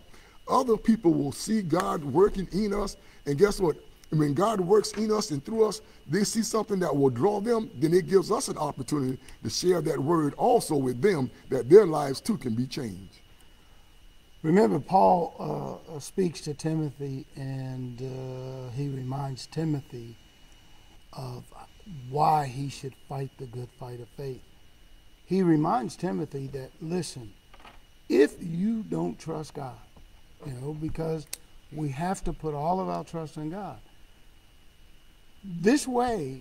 other people will see God working in us. And guess what? When God works in us and through us, they see something that will draw them, then it gives us an opportunity to share that word also with them that their lives too can be changed. Remember, Paul uh, speaks to Timothy and uh, he reminds Timothy of why he should fight the good fight of faith. He reminds Timothy that, listen, if you don't trust God, you know, because we have to put all of our trust in God. This way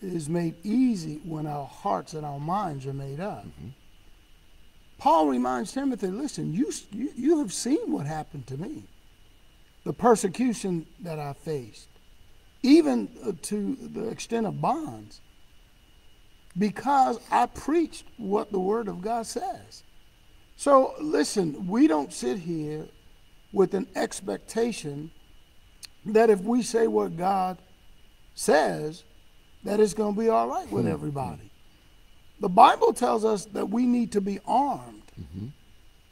is made easy when our hearts and our minds are made up. Mm-hmm. Paul reminds Timothy, listen, you, you, you have seen what happened to me, the persecution that I faced, even uh, to the extent of bonds, because I preached what the Word of God says. So listen, we don't sit here with an expectation that if we say what God says, that it's going to be all right with everybody. The Bible tells us that we need to be armed.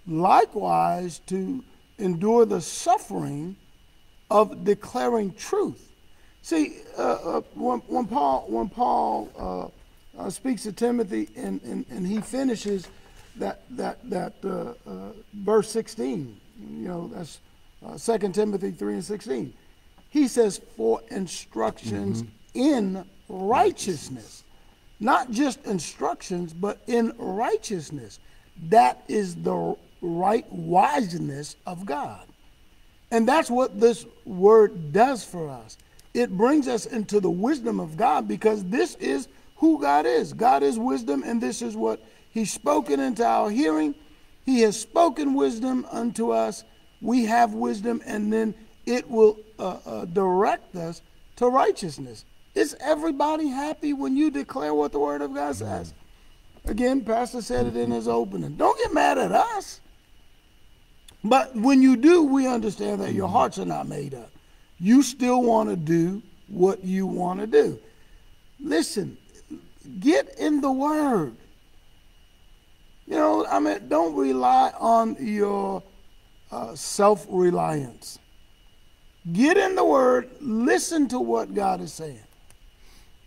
Likewise, to endure the suffering of declaring truth. See, uh, uh, when, when Paul, when Paul uh, uh, speaks to Timothy and, and, and he finishes that, that, that uh, uh, verse 16, you know, that's uh, 2 Timothy 3 and 16. He says, for instructions in righteousness. Not just instructions, but in righteousness. That is the right wiseness of God. And that's what this word does for us. It brings us into the wisdom of God because this is who God is. God is wisdom, and this is what He's spoken into our hearing. He has spoken wisdom unto us. We have wisdom, and then it will uh, uh, direct us to righteousness. Is everybody happy when you declare what the Word of God says? Again, Pastor said it in his opening. Don't get mad at us. But when you do, we understand that your hearts are not made up. You still want to do what you want to do. Listen, get in the Word. You know, I mean, don't rely on your uh, self reliance. Get in the Word, listen to what God is saying.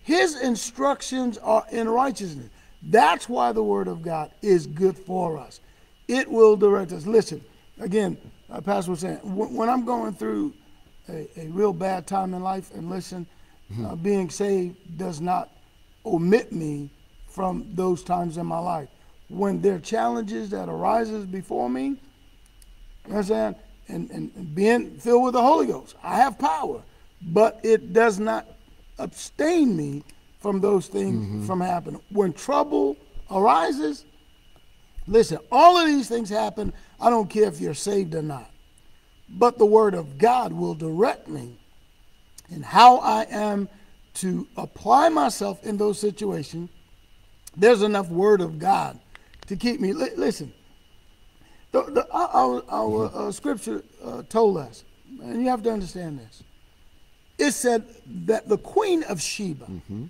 His instructions are in righteousness. That's why the Word of God is good for us. It will direct us. Listen, again, uh, Pastor was saying, when, I'm going through a, a, real bad time in life, and listen, mm-hmm. uh, being saved does not omit me from those times in my life. When there are challenges that arises before me, you know what I'm saying? And, and, and being filled with the Holy Ghost, I have power, but it does not abstain me from those things mm-hmm. from happening. When trouble arises, listen, all of these things happen. I don't care if you're saved or not. But the Word of God will direct me in how I am to apply myself in those situations. There's enough Word of God to keep me. L- listen, the, the, our, our uh, scripture uh, told us, and you have to understand this. It said that the Queen of Sheba. Mm-hmm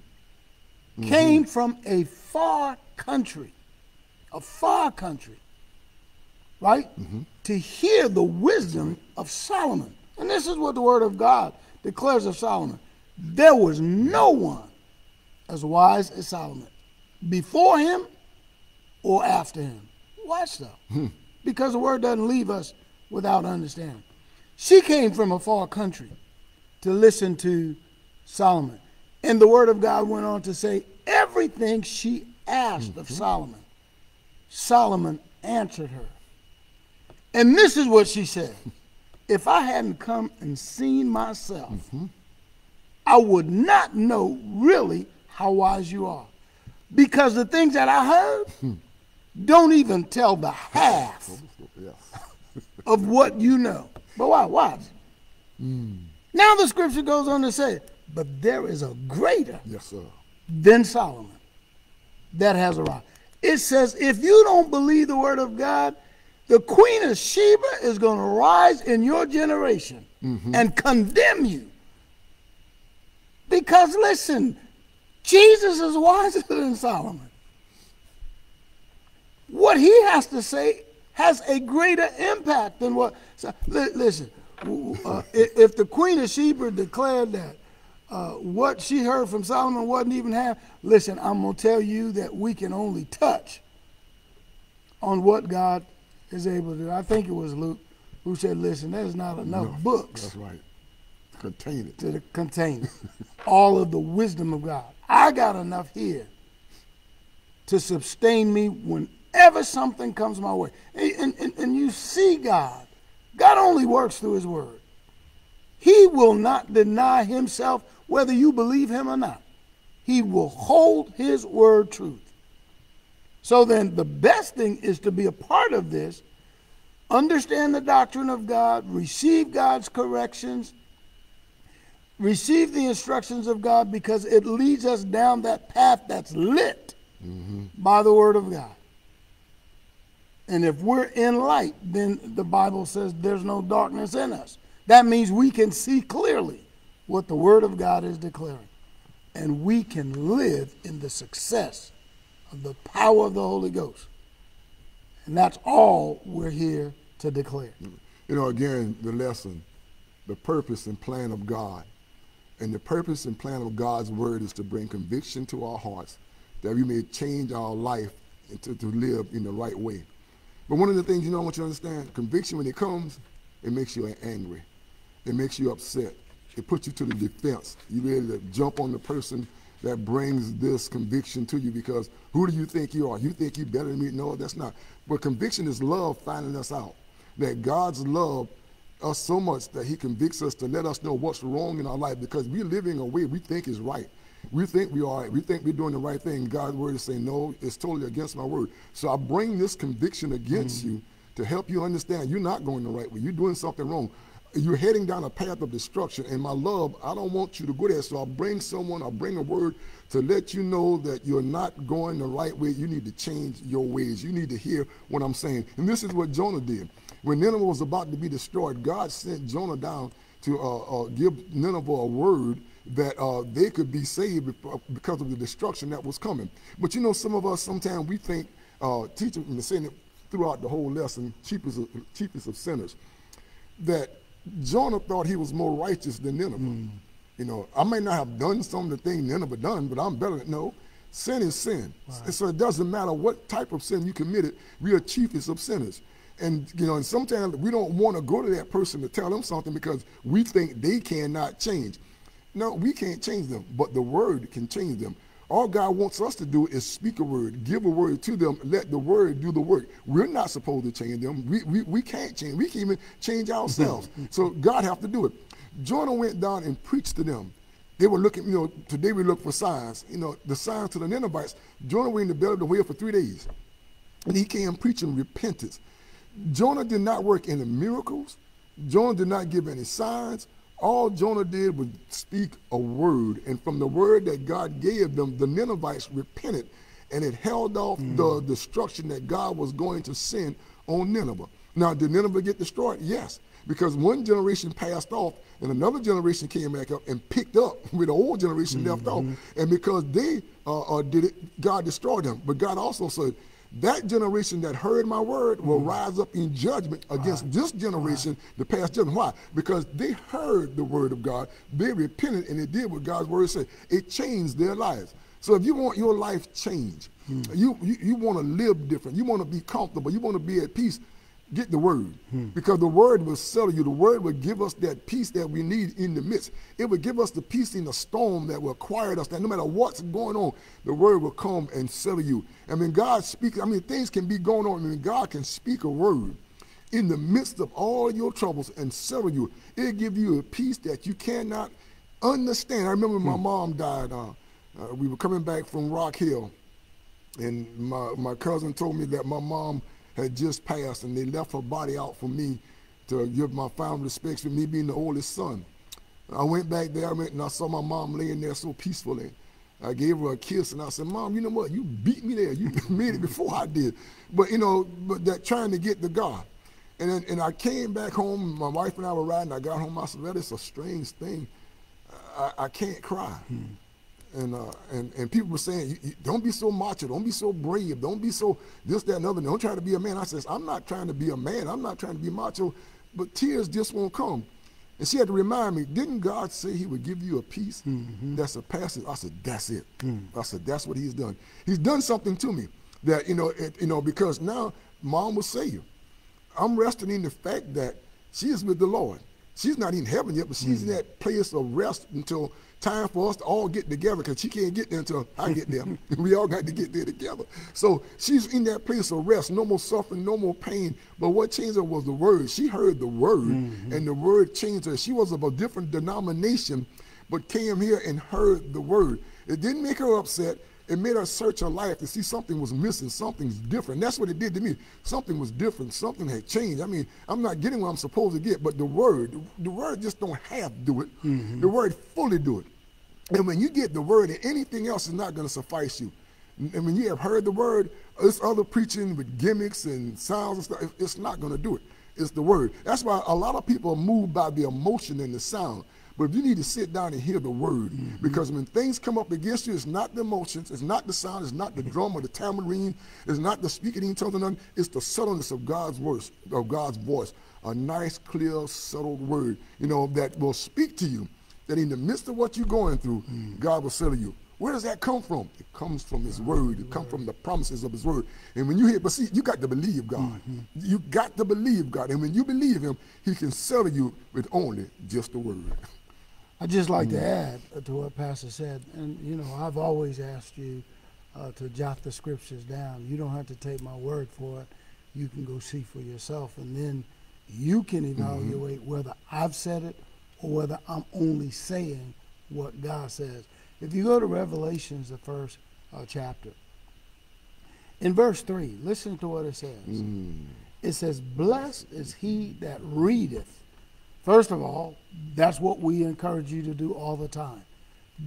mm-hmm. came from a far country, a far country, right? Mm-hmm. To hear the wisdom of Solomon. And this is what the word of God declares of Solomon. There was no one as wise as Solomon before him or after him. Watch though. Hmm. Because the word doesn't leave us without understanding. She came from a far country to listen to Solomon. And the word of God went on to say, everything she asked mm-hmm. of Solomon, Solomon answered her. And this is what she said If I hadn't come and seen myself, mm-hmm. I would not know really how wise you are. Because the things that I heard hmm. Don't even tell the half of what you know. But why? Watch. Mm. Now the scripture goes on to say, but there is a greater yes, sir. than Solomon that has arrived. It says, if you don't believe the word of God, the queen of Sheba is going to rise in your generation mm-hmm. and condemn you. Because listen, Jesus is wiser than Solomon. What he has to say has a greater impact than what. So, listen, uh, if the queen of Sheba declared that uh, what she heard from Solomon wasn't even half. Listen, I'm going to tell you that we can only touch on what God is able to do. I think it was Luke who said, listen, there's not enough no, books. That's right. Contain it. To contain all of the wisdom of God. I got enough here to sustain me whenever something comes my way. And, and, and you see God. God only works through his word. He will not deny himself whether you believe him or not. He will hold his word truth. So then, the best thing is to be a part of this, understand the doctrine of God, receive God's corrections, receive the instructions of God because it leads us down that path that's lit mm-hmm. by the word of God. And if we're in light, then the Bible says there's no darkness in us. That means we can see clearly what the Word of God is declaring. and we can live in the success of the power of the Holy Ghost. And that's all we're here to declare. You know, again, the lesson, the purpose and plan of God. And the purpose and plan of God's word is to bring conviction to our hearts that we may change our life to, to live in the right way. But one of the things, you know, I want you to understand, conviction, when it comes, it makes you angry. It makes you upset. It puts you to the defense. You ready to jump on the person that brings this conviction to you because who do you think you are? You think you're better than me? No, that's not. But conviction is love finding us out. That God's love us so much that he convicts us to let us know what's wrong in our life because we're living a way we think is right. We think we are. We think we're doing the right thing. God's word is saying, no, it's totally against my word. So I bring this conviction against mm. you to help you understand you're not going the right way. You're doing something wrong. You're heading down a path of destruction. And my love, I don't want you to go there. So I'll bring someone, I'll bring a word to let you know that you're not going the right way. You need to change your ways. You need to hear what I'm saying. And this is what Jonah did. When Nineveh was about to be destroyed, God sent Jonah down to uh, uh, give Nineveh a word that uh, they could be saved because of the destruction that was coming. But you know, some of us sometimes we think, uh, teaching and saying it throughout the whole lesson, cheapest of, cheapest of sinners, that Jonah thought he was more righteous than Nineveh. Mm. You know, I may not have done some of the things Nineveh done, but I'm better than no. Sin is sin. Right. So it doesn't matter what type of sin you committed, we are chiefest of sinners. And you know, and sometimes we don't want to go to that person to tell them something because we think they cannot change. No, we can't change them, but the word can change them. All God wants us to do is speak a word, give a word to them, let the word do the work. We're not supposed to change them. We, we, we can't change. We can't even change ourselves. so God have to do it. Jonah went down and preached to them. They were looking, you know, today we look for signs. You know, the signs to the Ninevites. Jonah went in the belly of the whale for three days. And he came preaching repentance. Jonah did not work any miracles. Jonah did not give any signs. All Jonah did was speak a word. And from the word that God gave them, the Ninevites repented and it held off mm. the destruction that God was going to send on Nineveh. Now, did Nineveh get destroyed? Yes. Because one generation passed off and another generation came back up and picked up where the old generation mm-hmm. left off. Mm-hmm. And because they uh, uh, did it, God destroyed them. But God also said, that generation that heard my word will mm-hmm. rise up in judgment against right. this generation, right. the past generation. Why? Because they heard the word of God, they repented, and they did what God's word said. It changed their lives. So if you want your life changed, mm. you, you, you want to live different, you want to be comfortable, you want to be at peace, get the word hmm. because the word will settle you. The word will give us that peace that we need in the midst. It will give us the peace in the storm that will quiet us. That no matter what's going on, the word will come and settle you. I mean, God speaks. I mean, things can be going on. I mean, God can speak a word in the midst of all your troubles and settle you. It'll give you a peace that you cannot understand. I remember my hmm. mom died. Uh, uh, we were coming back from Rock Hill, and my, my cousin told me that my mom had just passed, and they left her body out for me to give my final respects for me being the oldest son. I went back there and I saw my mom laying there so peacefully. I gave her a kiss and I said, Mom, you know what? You beat me there. You made it before I did. But, you know, but that trying to get to God. And then, and I came back home. My wife and I were riding. I got home. I said, well, it's a strange thing. I, I can't cry. Hmm and uh, and and people were saying, "Don't be so macho. Don't be so brave. Don't be so this, that, and other. Don't try to be a man." I says, "I'm not trying to be a man. I'm not trying to be macho, but tears just won't come." And she had to remind me, didn't God say He would give you a peace mm-hmm. that surpasses? I said, "That's it." Mm. I said, "That's what He's done. He's done something to me that you know, it, you know, because now Mom will say you. I'm resting in the fact that she is with the Lord. She's not in heaven yet, but she's mm. in that place of rest until time for us to all get together because she can't get there until I get there. we all got to get there together. So she's in that place of rest, no more suffering, no more pain. But what changed her was the word. She heard the word, mm-hmm. and the word changed her. She was of a different denomination, but came here and heard the word. It didn't make her upset. It made her search her life to see something was missing, something's different. That's what it did to me. Something was different. Something had changed. I mean, I'm not getting what I'm supposed to get, but the word, the word just don't half do it. Mm-hmm. The word fully do it. And when you get the word, and anything else is not going to suffice you. And when you have heard the word, this other preaching with gimmicks and sounds and stuff, it's not going to do it. It's the word. That's why a lot of people are moved by the emotion and the sound. But you need to sit down and hear the word. Because when things come up against you, it's not the emotions, it's not the sound, it's not the drum or the tambourine, it's not the speaking in tongues or nothing. It's the subtleness of God's voice, of God's voice. A nice, clear, subtle word, you know, that will speak to you. That in the midst of what you're going through, God will say to you, where does that come from? It comes from His Word. It comes from the promises of His Word. And when you hear, but see, you got to believe God. You got to believe God. And when you believe Him, He can settle you with only just the Word. I'd just like to add to what Pastor said, and you know, I've always asked you uh, to jot the scriptures down. You don't have to take my word for it. You can go see for yourself, and then you can evaluate whether I've said it or whether I'm only saying what God says. If you go to Revelations, the first uh, chapter, in verse 3, listen to what it says. It says, Blessed is he that readeth. First of all, that's what we encourage you to do all the time.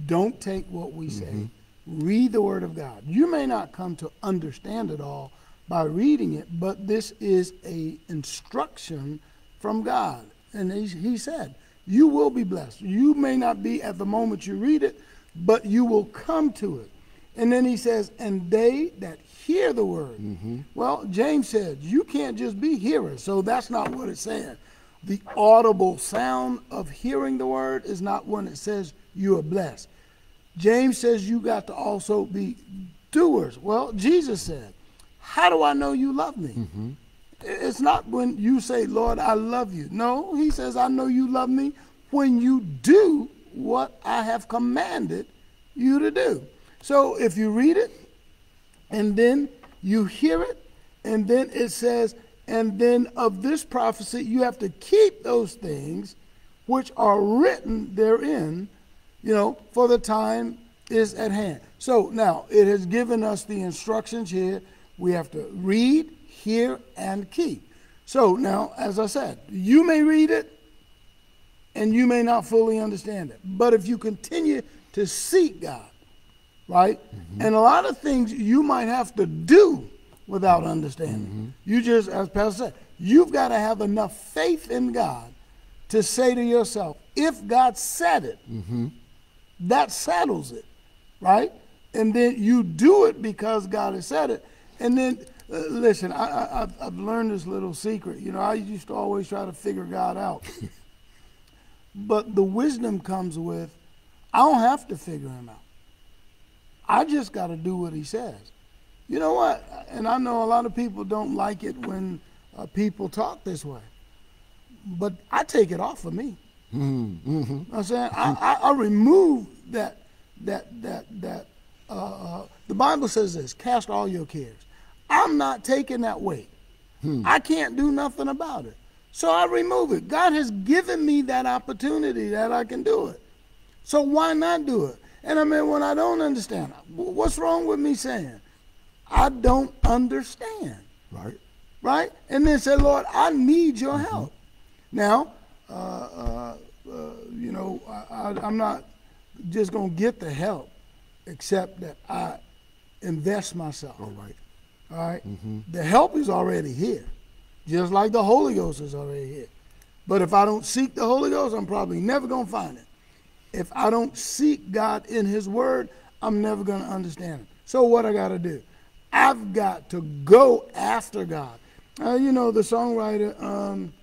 Don't take what we say. Mm-hmm. Read the Word of God. You may not come to understand it all by reading it, but this is a instruction from God. And he, he said, you will be blessed. You may not be at the moment you read it, but you will come to it. And then he says, and they that hear the word. Mm-hmm. Well, James said, you can't just be hearers. So that's not what it's saying. The audible sound of hearing the word is not when it says you are blessed. James says you got to also be doers. Well, Jesus said, How do I know you love me? Mm-hmm. It's not when you say, Lord, I love you. No, he says, I know you love me when you do what I have commanded you to do. So if you read it and then you hear it, and then it says, and then of this prophecy, you have to keep those things which are written therein, you know, for the time is at hand. So now it has given us the instructions here. We have to read, hear, and keep. So now, as I said, you may read it and you may not fully understand it. But if you continue to seek God, right? Mm-hmm. And a lot of things you might have to do without understanding. You just, as Pastor said, you've got to have enough faith in God to say to yourself, if God said it, that settles it, right? And then you do it because God has said it. And then, uh, listen, I, I've learned this little secret. You know, I used to always try to figure God out. but the wisdom comes with, I don't have to figure him out. I just got to do what he says. You know what? And I know a lot of people don't like it when uh, people talk this way, but I take it off of me. I'm saying I, I, I remove that that that that. Uh, uh, the Bible says this: cast all your cares. I'm not taking that weight. I can't do nothing about it, so I remove it. God has given me that opportunity that I can do it. So why not do it? And I mean, when I don't understand, what's wrong with me saying, I don't understand, Right? right? And then say, Lord, I need your help. Now, uh, uh, uh, you know, I, I'm not just going to get the help, except that I invest myself. All right. All right? The help is already here, just like the Holy Ghost is already here. But if I don't seek the Holy Ghost, I'm probably never going to find it. If I don't seek God in His Word, I'm never going to understand it. So, what I got to do? I've got to go after God. Uh, you know, the songwriter um,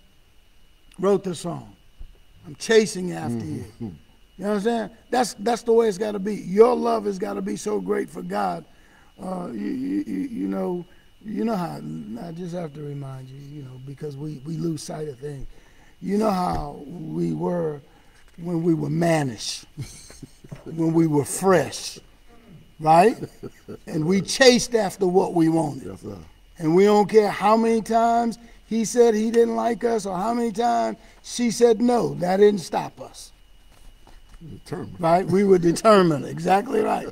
wrote the song. I'm chasing after you. You know what I'm saying? That's that's the way it's got to be. Your love has got to be so great for God. Uh, you, you, you you know you know how I just have to remind you. You know because we we lose sight of things. You know how we were when we were mannish, when we were fresh, right? And we chased after what we wanted. Yes, sir. And we don't care how many times he said he didn't like us or how many times she said no. That didn't stop us, Determined. right? We were determined. Exactly right.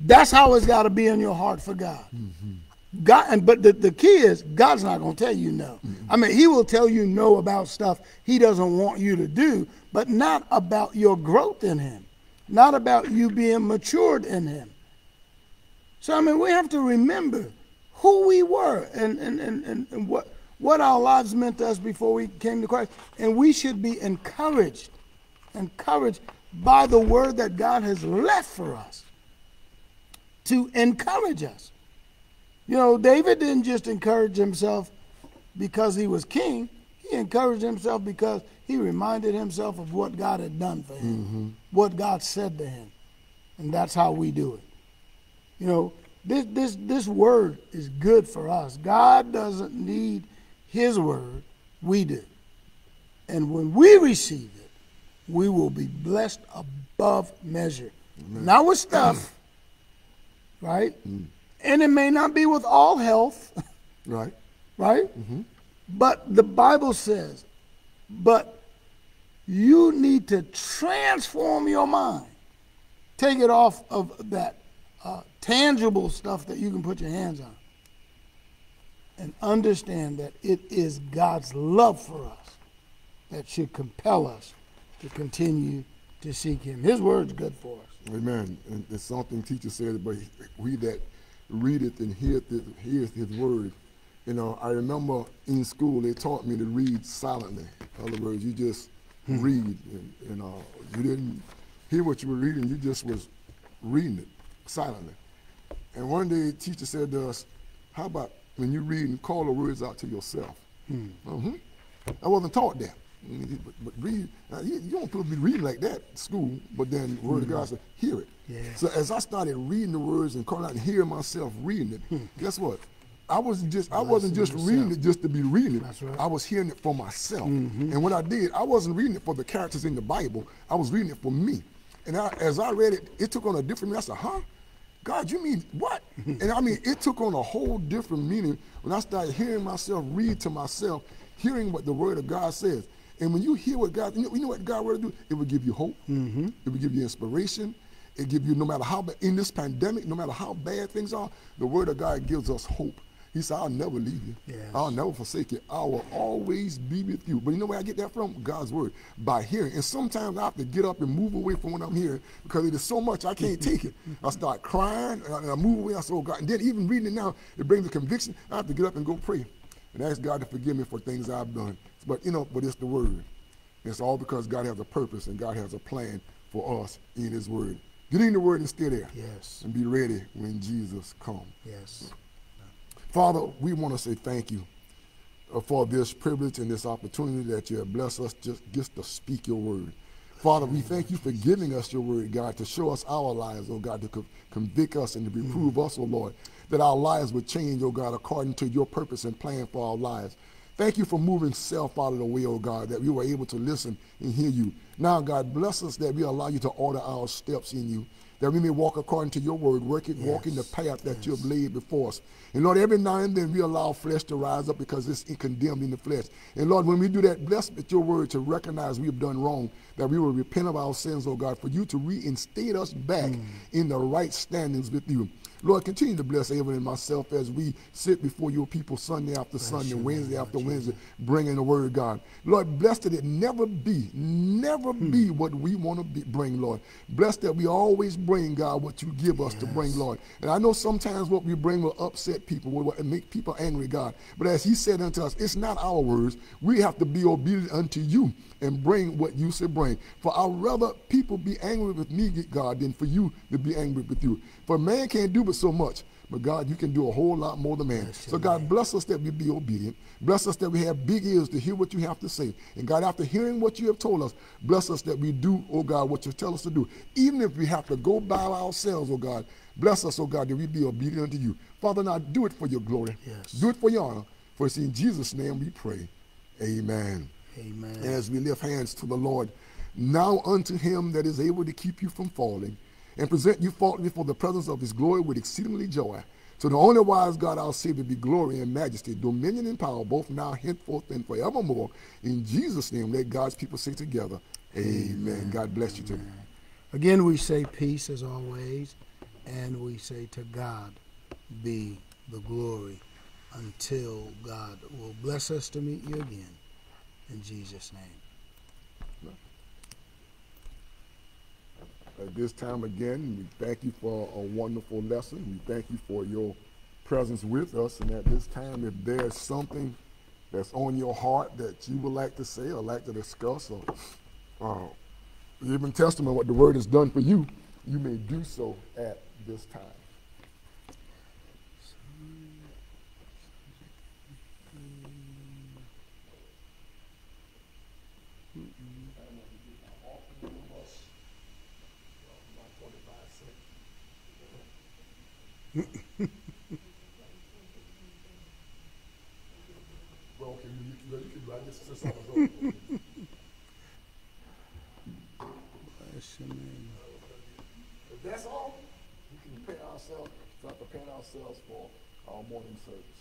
That's how it's got to be in your heart for God. Mm-hmm. God, and but the, the key is God's not going to tell you no. I mean, He will tell you no about stuff He doesn't want you to do, but not about your growth in Him, not about you being matured in Him. So I mean, we have to remember who we were and, and, and, and, and what what our lives meant to us before we came to Christ. And we should be encouraged encouraged by the word that God has left for us to encourage us. You know, David didn't just encourage himself because he was king, he encouraged himself because he reminded himself of what God had done for him, mm-hmm. what God said to him. And that's how we do it. You know, this, this, this word is good for us. God doesn't need his word, we do. And when we receive it, we will be blessed above measure. Amen. Not with stuff, right? Mm. And it may not be with all health. Right. Right? Mm-hmm. But the Bible says, but you need to transform your mind. Take it off of that uh, tangible stuff that you can put your hands on. And understand that it is God's love for us that should compel us to continue to seek Him. His word's good for us. Amen. And it's something teacher said, but we that readeth and heareth his, heareth his word. You know, I remember in school they taught me to read silently. In other words, you just hmm. read, and, and uh, you didn't hear what you were reading. You just was reading it silently. And one day, the teacher said to us, "How about when you read and call the words out to yourself?" Hmm. Uh-huh. I wasn't taught that. But, but read, you, you, don't to be reading like that at school, but then the word mm-hmm. of God said, hear it. Yeah. So as I started reading the words and calling out and hearing myself reading it, hmm. guess what? I wasn't just I wasn't just yourself. reading it just to be reading it. Right. I was hearing it for myself. Mm-hmm. And what I did, I wasn't reading it for the characters in the Bible. I was reading it for me. And I, as I read it, it took on a different meaning. I said, huh? God, you mean what? and I mean, it took on a whole different meaning when I started hearing myself read to myself, hearing what the Word of God says. And when you hear what God, you know, you know what God will do? It will give you hope. Mm-hmm. It will give you inspiration. It give you no matter how bad in this pandemic, no matter how bad things are, the Word of God gives us hope. He said, I'll never leave you. Yes. I'll never forsake you. I will always be with you. But you know where I get that from? God's word. By hearing. And sometimes I have to get up and move away from what I'm hearing because it is so much I can't take it. I start crying and I move away. I say, oh God. And then even reading it now, it brings a conviction. I have to get up and go pray and ask God to forgive me for things I've done. But you know, but it's the word. It's all because God has a purpose and God has a plan for us in his word. Get in the word and stay there. Yes. And be ready when Jesus comes. Yes. Father, we want to say thank you uh, for this privilege and this opportunity that you have blessed us just, just to speak your word. Father, we thank you for giving us your word, God, to show us our lives, oh God, to co- convict us and to reprove mm. us, oh Lord, that our lives would change, oh God, according to your purpose and plan for our lives. Thank you for moving self out of the way, oh God, that we were able to listen and hear you. Now, God, bless us that we allow you to order our steps in you, that we may walk according to your word, working, yes. walking the path that yes. you have laid before us. And Lord, every now and then we allow flesh to rise up because it's condemned in the flesh. And Lord, when we do that, bless with your word to recognize we have done wrong, that we will repent of our sins, oh God, for you to reinstate us back mm. in the right standings with you. Lord, continue to bless Evan and myself as we sit before your people Sunday after bless Sunday, Wednesday after Wednesday, bringing the word of God. Lord, bless that it never be, never hmm. be what we want to bring, Lord. Bless that we always bring, God, what you give us yes. to bring, Lord. And I know sometimes what we bring will upset people, will make people angry, God. But as he said unto us, it's not our words. We have to be obedient unto you and bring what you say bring. For I'd rather people be angry with me, God, than for you to be angry with you. For man can't do but so much. But God, you can do a whole lot more than man. Yes, so God, bless us that we be obedient. Bless us that we have big ears to hear what you have to say. And God, after hearing what you have told us, bless us that we do, oh God, what you tell us to do. Even if we have to go by ourselves, oh God, bless us, oh God, that we be obedient unto you. Father, now do it for your glory. Yes. Do it for your honor. For it's in Jesus' name we pray. Amen. Amen. And as we lift hands to the Lord, now unto him that is able to keep you from falling and present you faultless before the presence of his glory with exceedingly joy. So the only wise God, our Savior, be glory and majesty, dominion and power, both now, henceforth, and forevermore. In Jesus' name, let God's people say together, Amen. Amen. God bless you, too. Again, we say peace as always, and we say to God be the glory until God will bless us to meet you again. In Jesus' name. At this time again, we thank you for a wonderful lesson. We thank you for your presence with us. And at this time, if there's something that's on your heart that you would like to say or like to discuss or uh, Even testimony what the word has done for you, you may do so at this time. Well, okay, you, you, you can, I just, since I. Bless your name. If that's all, we can prepare ourselves, start preparing ourselves for our morning service.